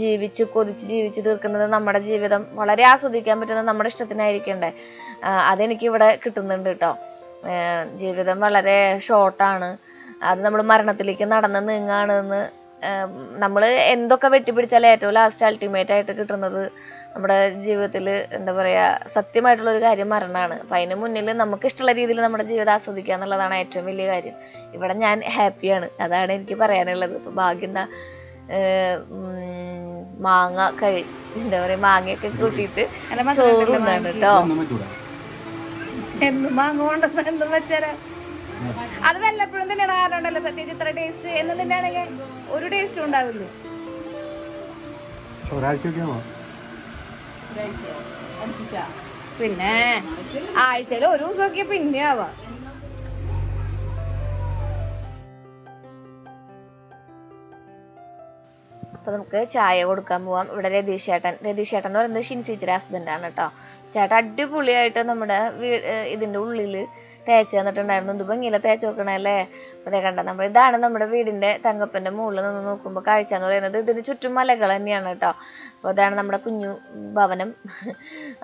A: ജീവിച്ച് കൊതിച്ച് ജീവിച്ച് തീർക്കുന്നത് നമ്മുടെ ജീവിതം വളരെ ആസ്വദിക്കാൻ പറ്റുന്നത് നമ്മുടെ ഇഷ്ടത്തിനായിരിക്കണ്ടേ? അതെനിക്ക് ഇവിടെ കിട്ടുന്നുണ്ട് കേട്ടോ ജീവിതം വളരെ ഷോർട്ടാണ് അത് നമ്മൾ മരണത്തിലേക്ക് നടന്ന് നീങ്ങാണ് എന്ന് നമ്മൾ എന്തൊക്കെ വെട്ടിപ്പിടിച്ചാലും ഏറ്റവും ലാസ്റ്റ് അൾട്ടിമേറ്റ് ആയിട്ട് കിട്ടുന്നത് നമ്മുടെ ജീവിതത്തിൽ എന്താ പറയുക സത്യമായിട്ടുള്ള ഒരു കാര്യം മരണമാണ് അപ്പൊ അതിന് മുന്നിൽ നമുക്ക് ഇഷ്ടമുള്ള രീതിയിൽ നമ്മുടെ ജീവിതം ആസ്വദിക്കുക എന്നുള്ളതാണ് ഏറ്റവും വലിയ കാര്യം. ഇവിടെ ഞാൻ ഹാപ്പിയാണ് അതാണ് എനിക്ക് പറയാനുള്ളത്. ഇപ്പം ഭാഗ്യം മാങ്ങ കഴി എന്താ പറയുക മാങ്ങയൊക്കെ കൂട്ടിയിട്ട് ചോറ് കേട്ടോ
B: എന്ന് മാങ്ങ വാങ്ങുകൊണ്ടെന്ന് എന്തും വെച്ചേരാ. അത് വല്ലപ്പോഴും തന്നെ കാരണം ഉണ്ടല്ലോ സത്യത്തിൽ ഇത്ര ടേസ്റ്റ് എന്ന് തന്നെയാണെങ്കിൽ ഒരു ടേസ്റ്റും ഉണ്ടാവില്ല? പിന്നെ ആഴ്ചയിൽ ഒരു ദിവസമൊക്കെ പിന്നെ ആവാം.
A: അപ്പൊ നമുക്ക് ചായ കൊടുക്കാൻ പോവാം. ഇവിടെ രതീഷ് ചേട്ടൻ. രതീഷ് ചേട്ടൻ എന്ന് പറയുന്നത് ഷിൻസിച്ചിയുടെ ഹസ്ബൻഡ് ആണ് കേട്ടോ. ചേട്ടൻ അടിപൊളിയായിട്ട് നമ്മുടെ വീ ഇതിന്റെ ഉള്ളിൽ തേച്ച് തന്നിട്ടുണ്ടായിരുന്നു. ഭംഗിയില്ല തേച്ച് നോക്കണല്ലേ? ദേ കണ്ട നമ്മൾ ഇതാണ് നമ്മുടെ വീടിന്റെ തങ്കപ്പന്റെ മുകളിൽ നിന്ന് നോക്കുമ്പോൾ കാഴ്ച എന്ന് പറയുന്നത്. ഇതിന് ചുറ്റും മലകൾ തന്നെയാണ് കേട്ടോ. അപ്പോൾ അതാണ് നമ്മുടെ കുഞ്ഞു ഭവനം.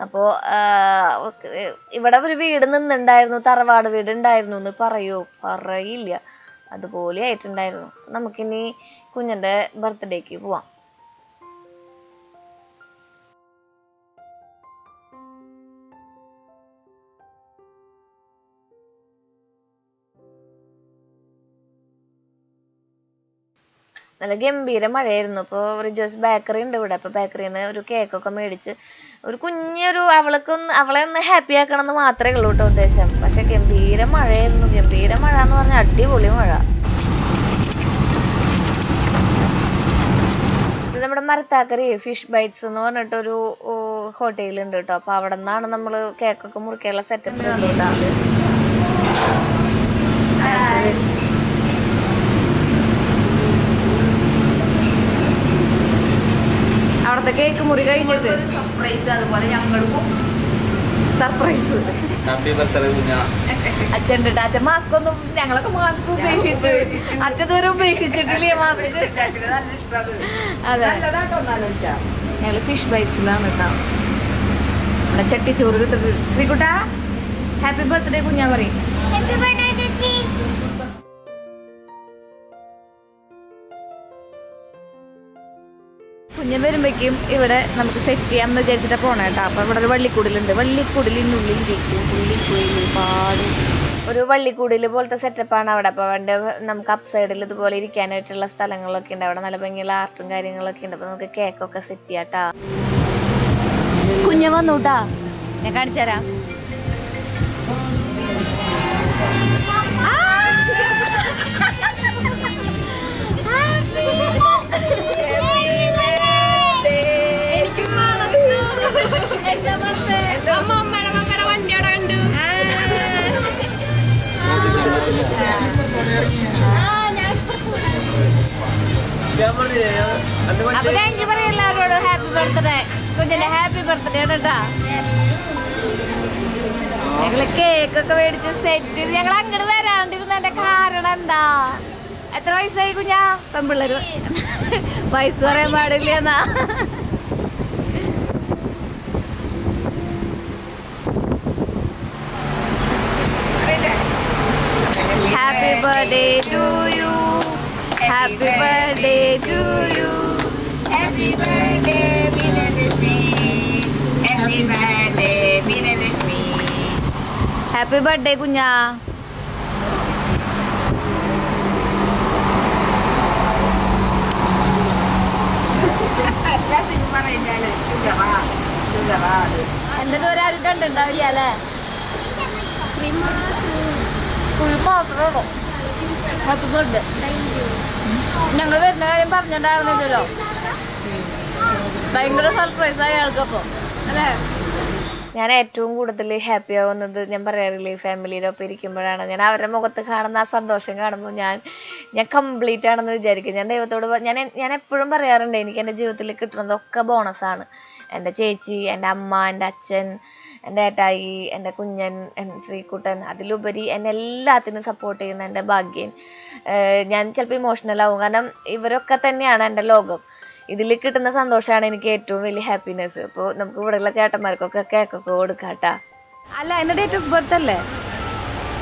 A: അപ്പോ ഇവിടെ ഒരു വീട് നിന്നുണ്ടായിരുന്നു തറവാട് വീട് ഉണ്ടായിരുന്നു എന്ന് പറയൂ. പറയില്ല. അതുപോലെ ആയിട്ടുണ്ടായിരുന്നു. നമുക്കിനി കുഞ്ഞിന്റെ ബർത്ത്ഡേക്ക് പോവാം. നല്ല ഗംഭീര മഴയായിരുന്നു. അപ്പോൾ റിജോസ് ബേക്കറി ഉണ്ട് ഇവിടെ. അപ്പോൾ ബേക്കറിയിൽ നിന്ന് ഒരു കേക്കൊക്കെ മേടിച്ച് ഒരു കുഞ്ഞൊരു അവൾക്കൊന്ന് അവളെ ഒന്ന് ഹാപ്പി ആക്കണം എന്ന് മാത്രമേ ഉള്ളൂ കേട്ടോ ഉദ്ദേശം. പക്ഷെ ഗംഭീര മഴയായിരുന്നു. ഗംഭീര മഴ എന്ന് പറഞ്ഞാൽ അടിപൊളി മഴ. ഇത് നമ്മുടെ മരത്താക്കരി ഫിഷ് ബൈറ്റ്സ് എന്ന് പറഞ്ഞിട്ടൊരു ഹോട്ടൽ ഉണ്ട് കേട്ടോ. അപ്പൊ അവിടെ നിന്നാണ് നമ്മൾ കേക്കൊക്കെ മുറിക്കാനുള്ള സെറ്റപ്പ് അവിടുത്തെ കേക്ക് മുറി കഴിഞ്ഞിട്ട്.
B: സർപ്രൈസ് അതുപോലെ ഞങ്ങൾക്കും.
A: സർപ്രൈസ്
C: ഹാപ്പി ബർത്ത്ഡേ കുഞ്ഞ.
A: അച്ഛൻ അച്ഛൻ മാസ്ക് ഒന്നും ഞങ്ങളൊക്കെ മാസ്ക് ഉപേക്ഷിച്ച്. അച്ഛൻ ഉപേക്ഷിച്ചിട്ടില്ലേ മാസ്ക് അതെ. ഞങ്ങൾ ഫിഷ് ബൈറ്റ്സിലാണ് കേട്ടോ. ഇവിടെ ചട്ടിച്ചോറ് കിട്ടുന്നത്. ശ്രീകുട്ട ഹാപ്പി ബർത്ത്ഡേ കുഞ്ഞാ പറയും.
D: ചേച്ചി
B: വരുമ്പോഴേക്കും ഇവിടെ നമുക്ക് സെറ്റ് ചെയ്യാം എന്ന് വിചാരിച്ചിട്ട് പോണേ കേട്ടോ. അപ്പൊ ഇവിടെ ഒരു വള്ളിക്കൂടിലുണ്ട്. വള്ളിക്കൂടിലിനുള്ളിൽ ഇരിക്കും. പുള്ളിക്കുയിൽ പാട്
A: ഒരു വള്ളിക്കൂടിൽ പോലത്തെ സെറ്റപ്പാണ് അവിടെ. അപ്പോൾ അവിടെ നമുക്ക് അപ്പ് സൈഡിൽ ഇതുപോലെ ഇരിക്കാനായിട്ടുള്ള സ്ഥലങ്ങളൊക്കെ ഉണ്ട്. അവിടെ നല്ല ഭംഗിയുള്ള ആർട്ടും കാര്യങ്ങളൊക്കെ ഉണ്ട്. അപ്പോൾ നമുക്ക് കേക്കൊക്കെ സെറ്റ് ചെയ്യാം കേട്ടോ.
B: കുഞ്ഞ വന്നൂട്ടാ. ഞാൻ കാണിച്ചു തരാം അപ്പൊ താങ്ക് യു പറയാം എല്ലാവരോടും ഹാപ്പി ബർത്ത്ഡേ കുഞ്ഞിന്റെ ഹാപ്പി ബർത്ത്ഡേ കേട്ടാ ഞങ്ങൾ കേക്കൊക്കെ മേടിച്ച് സെറ്റ് ചെയ്ത് ഞങ്ങൾ അങ്ങോട്ട് വരാണ്ടിരുന്നതിന്റെ കാരണം എന്താ എത്ര വയസ്സായി കുഞ്ഞാ പെമ്പിള്ളേര് വയസ്സ് പറയാൻ പാടില്ല എന്നാ birthday to you happy birthday to you
E: Happy birthday, Vinayalakshmi. Happy birthday, പറയുന്നതാണ് ഷുഗറാ ഷുഗറാ അത്
B: എന്റെ ഒരാരും കണ്ടിണ്ടാവില്ല ഹാപ്പി ബർത്ത്ഡേ ഞങ്ങൾ വരുന്ന കാര്യം പറഞ്ഞിട്ടുണ്ടായിരുന്നില്ലല്ലോ ഭയങ്കര സർപ്രൈസ് ആയി ആൾക്കപ്പോ അല്ലേ?
A: ഞാൻ ഏറ്റവും കൂടുതൽ ഹാപ്പി ആവുന്നത് ഞാൻ പറയാറില്ലേ ഫാമിലിയുടെ ഒപ്പം ഇരിക്കുമ്പോഴാണ്. ഞാൻ അവരുടെ മുഖത്ത് കാണുന്ന ആ സന്തോഷം കാണുമ്പോൾ ഞാൻ ഞാൻ കംപ്ലീറ്റ് ആണെന്ന് വിചാരിക്കും. ഞാൻ ദൈവത്തോട് ഞാൻ ഞാൻ എപ്പോഴും പറയാറുണ്ട് എനിക്ക് എന്റെ ജീവിതത്തിൽ കിട്ടുന്നതൊക്കെ ബോണസാണ് എന്റെ ചേച്ചി എന്റെ അമ്മ എന്റെ അച്ഛൻ എന്റെ ഏട്ടായി എന്റെ കുഞ്ഞൻ ശ്രീക്കുട്ടൻ ശ്രീകുട്ടൻ അതിലുപരി എന്നെ എല്ലാത്തിനും സപ്പോർട്ട് ചെയ്യുന്ന എന്റെ ഭാഗ്യൻ. ഞാൻ ചിലപ്പോൾ ഇമോഷണൽ ആവും. കാരണം ഇവരൊക്കെ തന്നെയാണ് എന്റെ ലോകം. ഇതിൽ കിട്ടുന്ന സന്തോഷമാണ് എനിക്ക് ഏറ്റവും വലിയ ഹാപ്പിനെസ് അപ്പോൾ നമുക്ക് ഇവിടെയുള്ള ചേട്ടന്മാർക്കൊക്കെ കേക്കൊക്കെ കൊടുക്കാട്ടാ
B: അല്ല എന്റെ ഡേറ്റ് ഓഫ് ബർത്ത് അല്ലേ?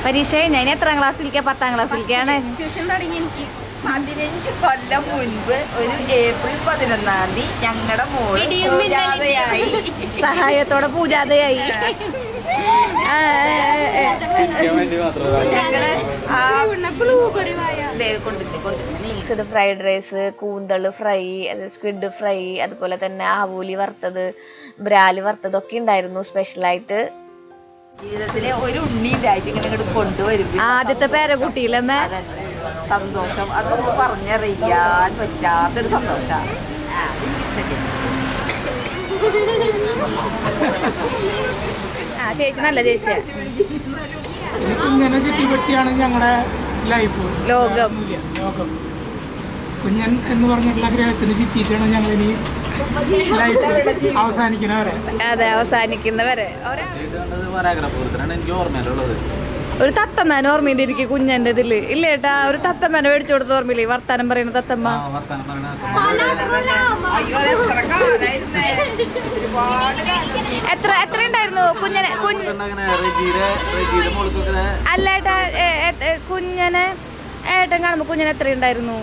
B: പരീക്ഷ ഞാൻ എത്രാം ക്ലാസ്സിലേക്കാ പത്താം ക്ലാസ്സിലേക്കാണ്
E: ട്യൂഷൻ തുടങ്ങി എനിക്ക്. പതിനഞ്ച് കൊല്ലം മുൻപ് ഒരു ഏപ്രിൽ പതിനൊന്നാം തീയതി ഞങ്ങളുടെ മോൾ പൂജാതയായി.
B: സഹായത്തോടെ പൂജാതയായി.
A: ഞങ്ങൾ ഫ്രൈഡ് റൈസ് കൂന്തൾ ഫ്രൈ സ്ക്വിഡ് ഫ്രൈ അതുപോലെ തന്നെ ആവൂലി വറുത്തത് ബ്രാൽ വറുത്തത് ഒക്കെ ഉണ്ടായിരുന്നു സ്പെഷ്യലായിട്ട്.
E: ജീവിതത്തിലെ ഒരു ഉണ്ണി ഇങ്ങനെ കൊണ്ടുവരും.
B: ആദ്യത്തെ പേരക്കുട്ടിയിലമ്മേ
E: സന്തോഷം. അതൊന്നും പറഞ്ഞറിയാൻ പറ്റാത്തൊരു സന്തോഷമാണ്
B: ആ ചേച്ചി നല്ല ചേച്ചിയാ.
F: കുഞ്ഞനെ ചുറ്റിപ്പറ്റിയാണ് ഞങ്ങളുടെ ലൈഫ്
B: ലോകം.
F: ലോകം. കുഞ്ഞൻ എന്ന് പറഞ്ഞിട്ടുള്ള ഗ്രഹത്തിന് ചുറ്റിയിട്ടാണ് ഞങ്ങൾ ഇനി ലൈഫ് അവസാനിക്കുന്നവരെ
B: അതെ അവസാനിക്കുന്നവരെ.
C: എനിക്ക് ഓർമ്മയിലുള്ളത്.
B: ഒരു തത്തമ്മേന ഓർമ്മയുണ്ട് എനിക്ക് കുഞ്ഞന്റെ ഇതിൽ. ഇല്ല ഏട്ടാ? ഒരു തത്തമ്മേന മേടിച്ചു കൊടുത്ത ഓർമ്മയില്ലേ? വർത്താനം പറയുന്ന തത്തമ്മ.
E: എത്ര
B: എത്ര ഉണ്ടായിരുന്നു കുഞ്ഞനെ? കുഞ്ഞ്
C: അങ്ങനെ? റെജിയുടെ റെജിയുടെ
B: അല്ല ഏട്ടാ ഏ, ഏ, ഏ, കുഞ്ഞനെ ഏട്ടൻ കാണുമ്പോ കുഞ്ഞന് എത്ര ഉണ്ടായിരുന്നു?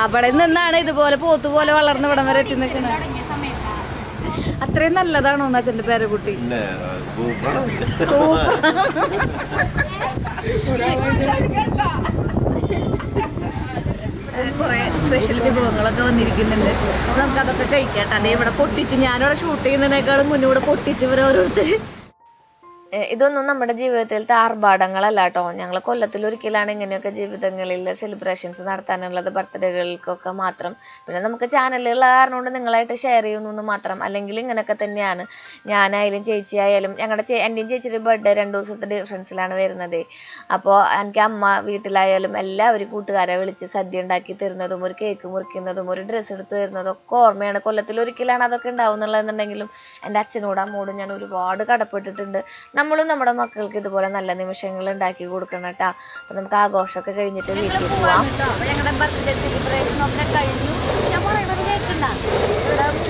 B: അവിടെ നിന്നാണ് ഇതുപോലെ പോത്തുപോലെ വളർന്ന് ഇവിടം വരെ എത്തി നിൽക്കുന്നത്. അത്രയും നല്ലതാണോ അച്ഛന്റെ പേരക്കുട്ടി?
C: കുട്ടി
B: കുറെ സ്പെഷ്യൽ വിഭവങ്ങളൊക്കെ വന്നിരിക്കുന്നുണ്ട്. നമുക്ക് അതൊക്കെ കഴിക്കാട്ടെ അതേ ഇവിടെ പൊട്ടിച്ച് ഞാനിവിടെ ഷൂട്ട് ചെയ്യുന്നതിനേക്കാളും മുന്നേ ഇവിടെ പൊട്ടിച്ച് ഇവരോരോരുത്തര് ഓരോരുത്തർ
A: ഇതൊന്നും നമ്മുടെ ജീവിതത്തിലത്തെ ആർഭാടങ്ങളല്ല കേട്ടോ ഞങ്ങൾ കൊല്ലത്തിൽ ഒരിക്കലാണ് ഇങ്ങനെയൊക്കെ ജീവിതങ്ങളിൽ സെലിബ്രേഷൻസ് നടത്താനുള്ളത് ബർത്ത്ഡേകൾക്കൊക്കെ മാത്രം. പിന്നെ നമുക്ക് ചാനലുകൾ കാരണം കൊണ്ട് നിങ്ങളായിട്ട് ഷെയർ ചെയ്യുന്നു മാത്രം. അല്ലെങ്കിൽ ഇങ്ങനെയൊക്കെ തന്നെയാണ്. ഞാനായാലും ചേച്ചി ആയാലും ഞങ്ങളുടെ എന്റെയും ചേച്ചിയുടെ ബർത്ത്ഡേ രണ്ട് ദിവസത്തെ ഡിഫറൻസിലാണ് വരുന്നത്. അപ്പോൾ എനിക്ക് അമ്മ വീട്ടിലായാലും എല്ലാവരും കൂട്ടുകാരെ വിളിച്ച് സദ്യ ഉണ്ടാക്കി തരുന്നതും ഒരു കേക്ക് മുറിക്കുന്നതും ഒരു ഡ്രസ്സ് എടുത്ത് തരുന്നതും ഒക്കെ ഓർമ്മയാണ്. കൊല്ലത്തിൽ ഒരിക്കലാണ് അതൊക്കെ ഉണ്ടാവുന്നുള്ളതെന്നുണ്ടെങ്കിലും എന്റെ അച്ഛനോടും അമ്മോടും ഞാൻ ഒരുപാട് കടപ്പെട്ടിട്ടുണ്ട്. നമ്മളും നമ്മുടെ മക്കൾക്ക് ഇതുപോലെ നല്ല നിമിഷങ്ങൾ ഉണ്ടാക്കി കൊടുക്കണം കേട്ടാ. അപ്പൊ നമുക്ക് ആഘോഷമൊക്കെ കഴിഞ്ഞിട്ട് വീട്ടിൽ പോവാം
B: ഞങ്ങളുടെ ബർത്ത്ഡേ സെലിബ്രേഷൻ ഒക്കെ കഴിഞ്ഞു. ഞാൻ കേൾക്കണ്ട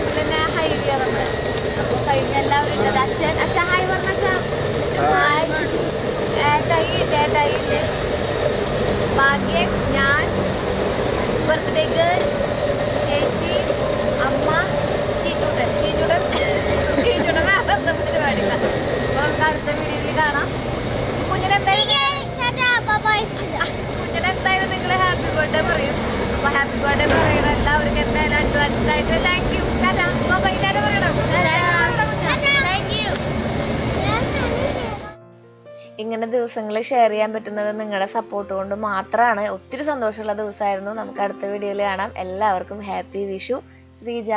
B: ഇവിടെ ഹൈവേ നമ്മുടെ കഴിഞ്ഞ എല്ലാവരും ഉണ്ട്. അത് അച്ഛൻ അച്ഛൻ ഹായ് പറഞ്ഞ ഏട്ടായി ഏട്ടായി ഉണ്ട്. ഭാഗ്യൻ ഞാൻ ബർത്ത്ഡേ ഗേൾ ചേച്ചി അമ്മ ചീച്ചൂട്ടൻ ചീച്ചൂട്ടൻ അപ്പോൾ അടുത്ത വീഡിയോയിൽ കാണാം ഹാപ്പി ബർത്ത്ഡേ പറയും ഹാപ്പി ബർത്ത്ഡേ എല്ലാവർക്കും എന്തായാലും അഡ്വാൻസ് ആയിട്ട്
A: ഇങ്ങനെ ദിവസങ്ങൾ ഷെയർ ചെയ്യാൻ പറ്റുന്നത് നിങ്ങളുടെ സപ്പോർട്ട് കൊണ്ട് മാത്രമാണ് ഒത്തിരി സന്തോഷമുള്ള ദിവസമായിരുന്നു നമുക്ക് അടുത്ത വീഡിയോയിൽ കാണാം. എല്ലാവർക്കും ഹാപ്പി വിഷു. ശ്രീജ.